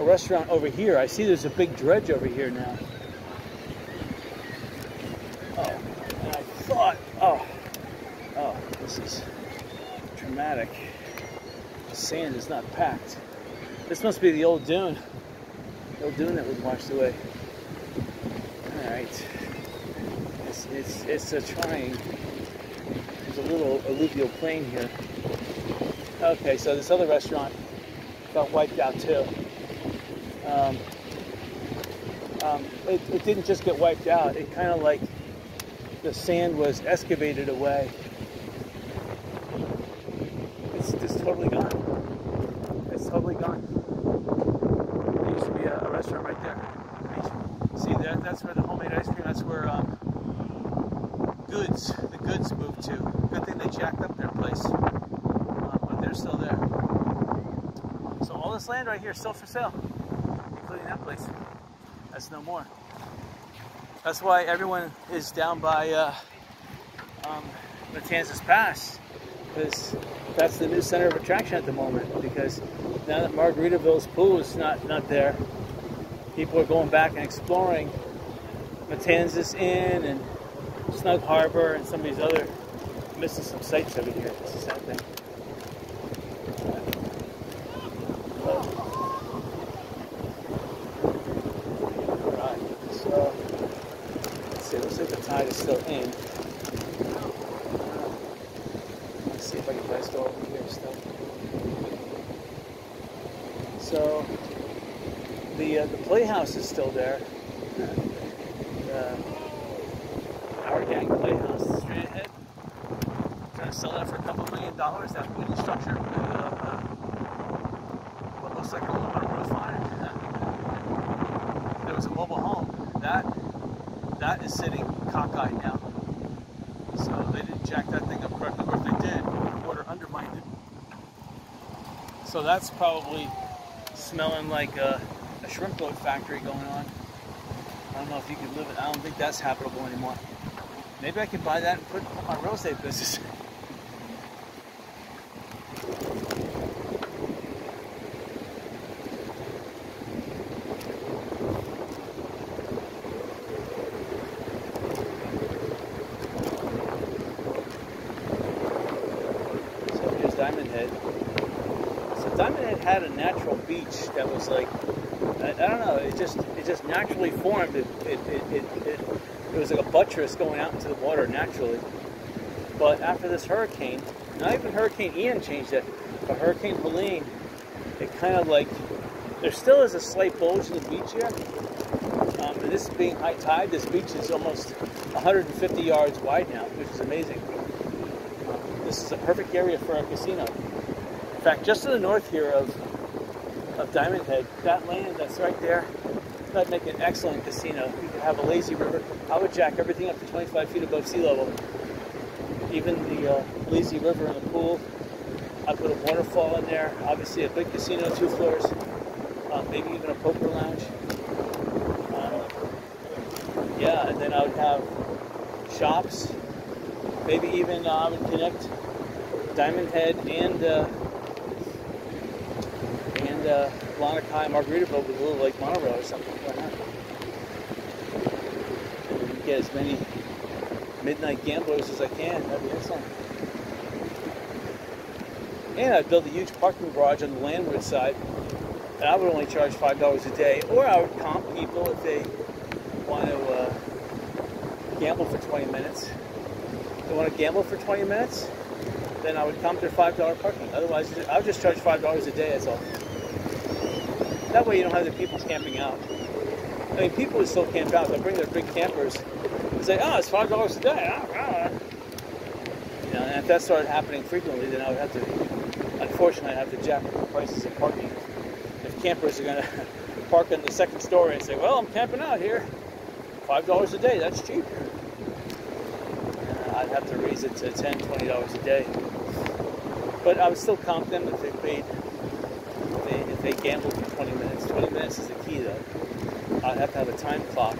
a restaurant over here. I see there's a big dredge over here now. Oh, and I thought, oh, oh, this is dramatic. The sand is not packed. This must be the old dune. The old dune that was washed away. All right. It's, it's, it's a trying. There's a little alluvial plain here. Okay, so this other restaurant got wiped out too. Um, um, it, it didn't just get wiped out, it kind of like the sand was excavated away. It's just totally gone. It's totally gone. There used to be a, a restaurant right there. See, that, that's where the homemade ice cream, that's where um, Goods, the Goods moved to. Good thing they jacked up their place, uh, but they're still there. So all still for sale, including that place. That's no more. That's why everyone is down by uh, um, Matanzas Pass, because that's the new center of attraction at the moment. Because now that Margaritaville's pool is not not there, people are going back and exploring Matanzas Inn and Snug Harbor and some of these other missing some sites over here. It's thing. Alright, so let's see, looks like the tide is still in. Let's see if I can best go over here still. So the uh, the playhouse is still there. Uh, our gang playhouse straight ahead. To sell that for a couple million dollars. That wooden structure uh, what looks like an aluminum roof on. There was a mobile home. That that is sitting cockeyed now. So they didn't jack that thing up correctly, or if they did, the water undermined it. So that's probably smelling like a, a shrimp boat factory going on. I don't know if you could live it. I don't think that's habitable anymore. Maybe I could buy that and put put my real estate business. So here's Diamond Head. So Diamond Head had a natural beach that was like I, I don't know. It just it just naturally formed. It it, it, it, it was like a buttress going out into the water naturally. But after this hurricane, not even Hurricane Ian changed it, but Hurricane Helene, it kind of like there still is a slight bulge in the beach here. Um, and this being high tide, this beach is almost 150 yards wide now, which is amazing. This is a perfect area for a casino. In fact, just to the north here of of Diamond Head, that land that's right there, that'd make an excellent casino. You could have a lazy river. I would jack everything up to 25 feet above sea level. Even the uh, lazy river and the pool. I put a waterfall in there. Obviously, a big casino, two floors. Uh, maybe even a poker lounge. Um, yeah, and then I would have shops. Maybe even uh, I would connect Diamond Head and uh, and uh, Lani Kai Margaritaville with a little Lake Monorail or something. Why not? Get as many midnight gamblers as I can. That'd be excellent. And I'd build a huge parking garage on the landward side. And I would only charge five dollars a day, or I would comp people if they want to uh, gamble for 20 minutes. If they want to gamble for 20 minutes, then I would comp their five dollar parking. Otherwise, I would just charge five dollars a day. That's all. That way, you don't have the people camping out. I mean, people would still camp out. They'll bring their big campers and say, "Oh, it's five dollars a day." Ah. You know, and if that started happening frequently, then I would have to, unfortunately, I'd have to jack up the prices of parking. If campers are going to park on the second story and say, "Well, I'm camping out here, five dollars a day. That's cheap." Uh, I'd have to raise it to $10, 20 dollars a day. But I would still comp them if they paid, if they, if they gambled for 20 minutes. 20 minutes is the key though. I have to have a time clock.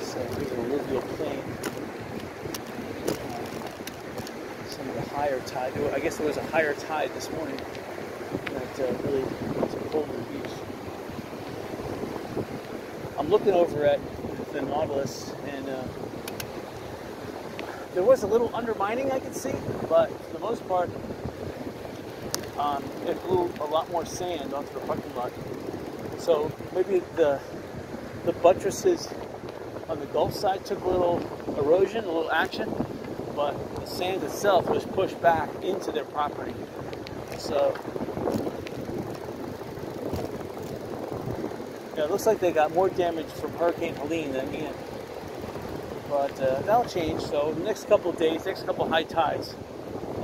So an alluvial plain. Some of the higher tide. I guess there was a higher tide this morning that uh, really pulled the beach. I'm looking over at the Nautilus and uh, there was a little undermining I could see, but for the most part, um, it blew a lot more sand onto the parking lot. So maybe the the buttresses on the Gulf side took a little erosion, a little action, but the sand itself was pushed back into their property. So yeah, it looks like they got more damage from Hurricane Helene than Ian. But uh, that'll change. So next couple days, next couple high tides,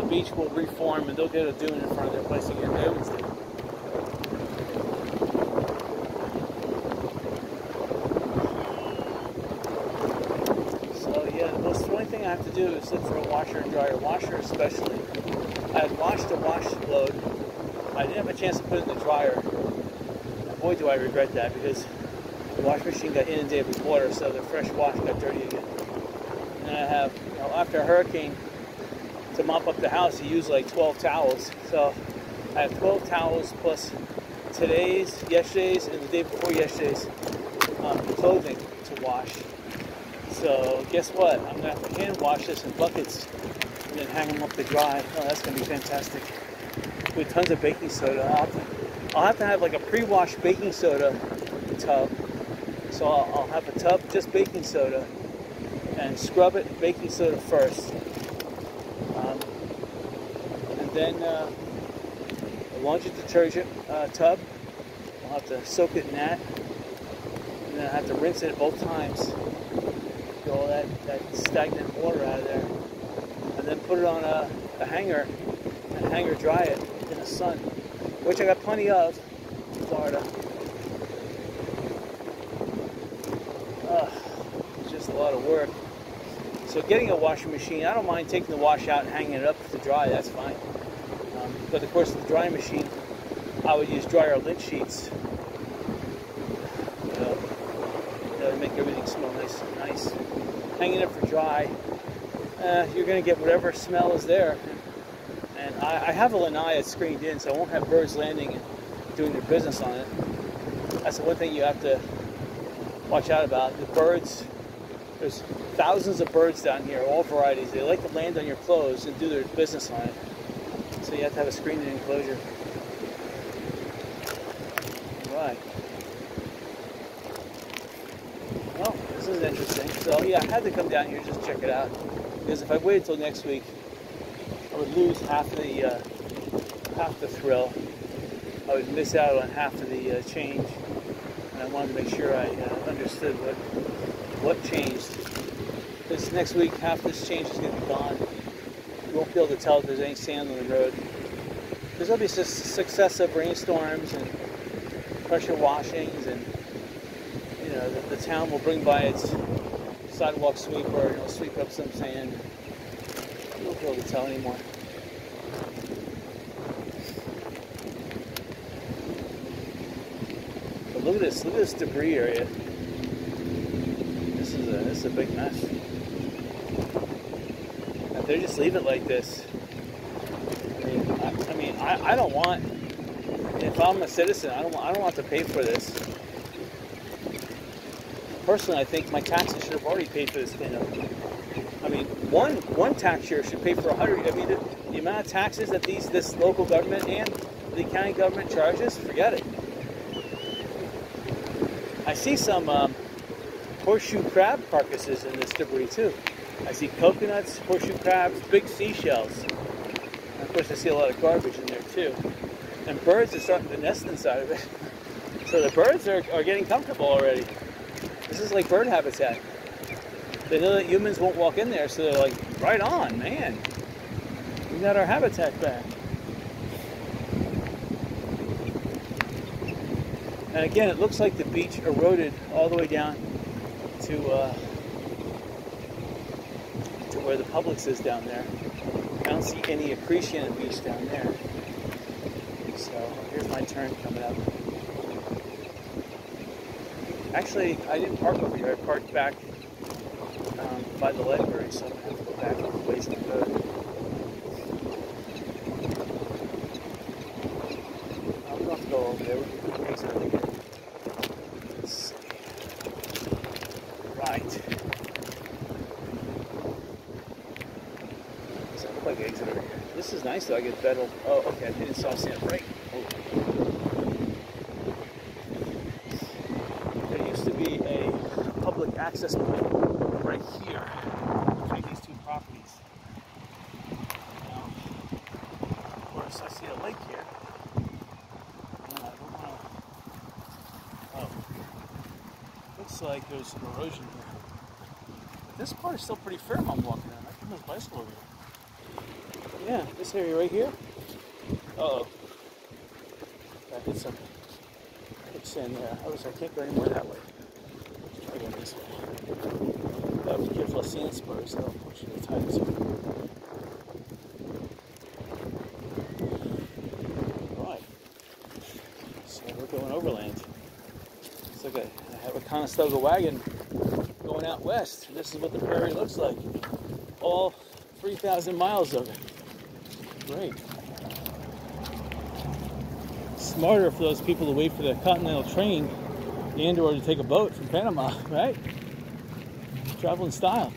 beach will reform and they'll get a dune in front of their place again. They always do. So yeah, the most only thing I have to do is look for a washer and dryer. Washer especially. I had washed a wash load. I didn't have a chance to put it in the dryer. Boy, do I regret that because the wash machine got inundated with water, so the fresh wash got dirty again. And I have, you know, after a hurricane, to mop up the house, you use like 12 towels. So I have 12 towels plus today's, yesterday's, and the day before yesterday's um, clothing to wash. So guess what? I'm gonna have to hand wash this in buckets and then hang them up to dry. Oh, that's gonna be fantastic. With tons of baking soda. I'll have to, I'll have, to have like a pre-washed baking soda tub. So I'll, I'll have a tub just baking soda and scrub it in baking soda first. Then uh, a laundry detergent uh, tub. I'll have to soak it in that. And then I have to rinse it both times. Get all that, that stagnant water out of there. And then put it on a, a hanger and hanger dry it in the sun, which I got plenty of in Florida. Just a lot of work. So getting a washing machine, I don't mind taking the wash out and hanging it up to dry, that's fine. But of course, the drying machine, I would use dryer lint sheets. You know, that would make everything smell nice and nice. Hanging it for dry, uh, you're going to get whatever smell is there. And I, I have a lanai that's screened in, so I won't have birds landing and doing their business on it. That's the one thing you have to watch out about. The birds, there's thousands of birds down here, all varieties. They like to land on your clothes and do their business on it. You have to have a screened enclosure. Right. Well, this is interesting. So yeah, I had to come down here just check it out. Because if I waited till next week, I would lose half the uh, half the thrill. I would miss out on half of the uh, change, and I wanted to make sure I uh, understood what what changed. This next week, half this change is going to be gone. Won't be able to tell if there's any sand on the road. Because there'll be su- successive rainstorms and pressure washings, and you know the, the town will bring by its sidewalk sweeper and it'll sweep up some sand. You won't be able to tell anymore. But look at this! Look at this debris area. This is a this is a big mess. They just leave it like this, I mean, I, I mean, I, I don't want. If I'm a citizen, I don't want, I don't want to pay for this. Personally, I think my taxes should have already paid for this. I mean, one one tax year should pay for a hundred. I mean, the, the amount of taxes that these this local government and the county government charges, forget it. I see some um, horseshoe crab carcasses in this debris too. I see coconuts, horseshoe crabs, big seashells. And of course, I see a lot of garbage in there too. And birds are starting to nest inside of it. So the birds are, are getting comfortable already. This is like bird habitat. They know that humans won't walk in there, so they're like, right on, man. We got our habitat back. And again, it looks like the beach eroded all the way down to uh, to where the Publix is down there. I don't see any accretion beach down there. So here's my turn coming up. Actually, I didn't park over here. I parked back um, by the library, so I'm gonna have to go back a ways in the road. I'm gonna have to go over there. We can exit over here. Let's see. Right. Does that look like an exit over here? This is nice though. I get better. Oh, okay. I didn't saw sand right. There used to be a public access point right here between these two properties. Now, of course, I see a lake here. Oh, looks like there's some erosion here. But this part is still pretty firm. I'm walking on. I can move bicycle over here. Yeah, this area right here. Uh oh. I hit some quicksand there. I was I can't go anymore that way. Try going this way. Gotta be careful of sand spurs, they'll push you to tight. Right. So we're going overland. It's like have a Conestoga wagon going out west. This is what the prairie looks like. All 3,000 miles of it. Great. Smarter for those people to wait for the Continental train and or to take a boat from Panama, right? Travel in style.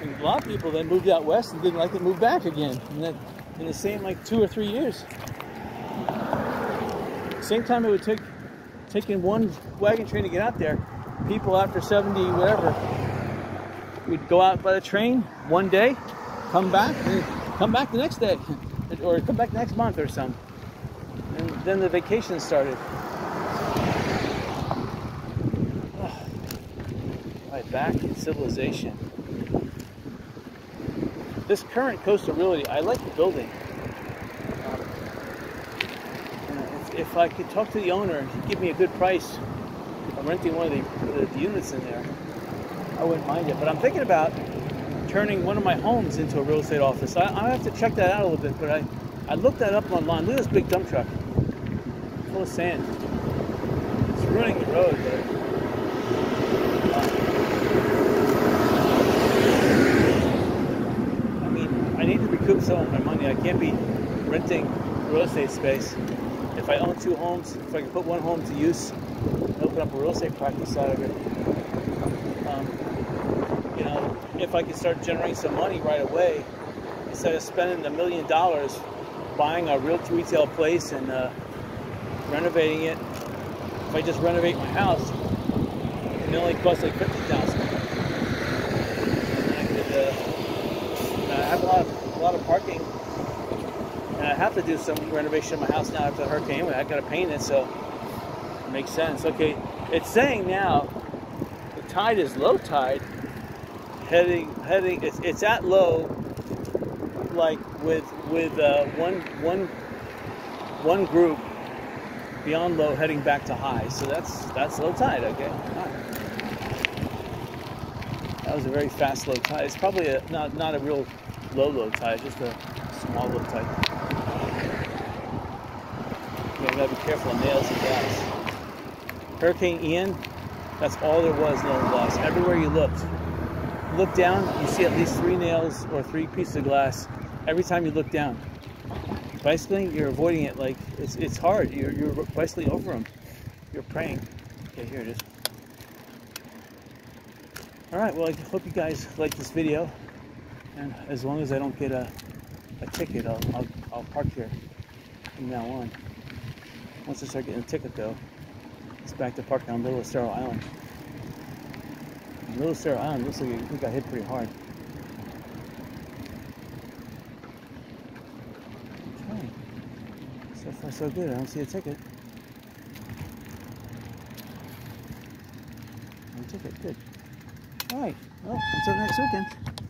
And a lot of people then moved out west and didn't like to move back again. And in the same like two or three years. Same time it would take taking one wagon train to get out there, people after 70 whatever would go out by the train one day, come back, come back the next day, or come back next month or something. And then the vacation started. Right back in civilization. This current coastal realty, I like the building. Uh, if, if I could talk to the owner and he'd give me a good price, I'm renting one of the, the, the units in there. I wouldn't mind it. But I'm thinking about turning one of my homes into a real estate office. I, I have to check that out a little bit, but I, I looked that up online. Look at this big dump truck, full of sand. It's ruining the road, but. I mean, I need to recoup some of my money. I can't be renting real estate space. If I own two homes, if I can put one home to use, open up a real estate practice out of it, um, you know, if I could start generating some money right away, instead of spending a million dollars buying a real retail place and uh, renovating it, if I just renovate my house, it only costs like fifty thousand. I could, uh, I have a lot, of, a lot of parking, and I have to do some renovation in my house now after the hurricane. I got to paint it, so it makes sense. Okay, it's saying now the tide is low tide, heading heading. It's, it's at low, like with with uh, one one one group beyond low, heading back to high. So that's that's low tide. Okay, that was a very fast low tide. It's probably a, not not a real low low tide, just a small low tide. You gotta be careful of nails and gas. Hurricane Ian that's all there was, no glass. Everywhere you looked. Look down, you see at least three nails or three pieces of glass every time you look down. Bicycling, you're avoiding it like it's, it's hard. You're, you're bicycling over them. You're praying. Okay, here it is. All right, well, I hope you guys like this video. And as long as I don't get a, a ticket, I'll, I'll, I'll park here from now on. Once I start getting a ticket, though, it's back to parking on Little Estero Island. Little Estero Island looks like it got hit pretty hard. Okay. So far so good. I don't see a ticket. No ticket. Good. Alright. Well, until next weekend.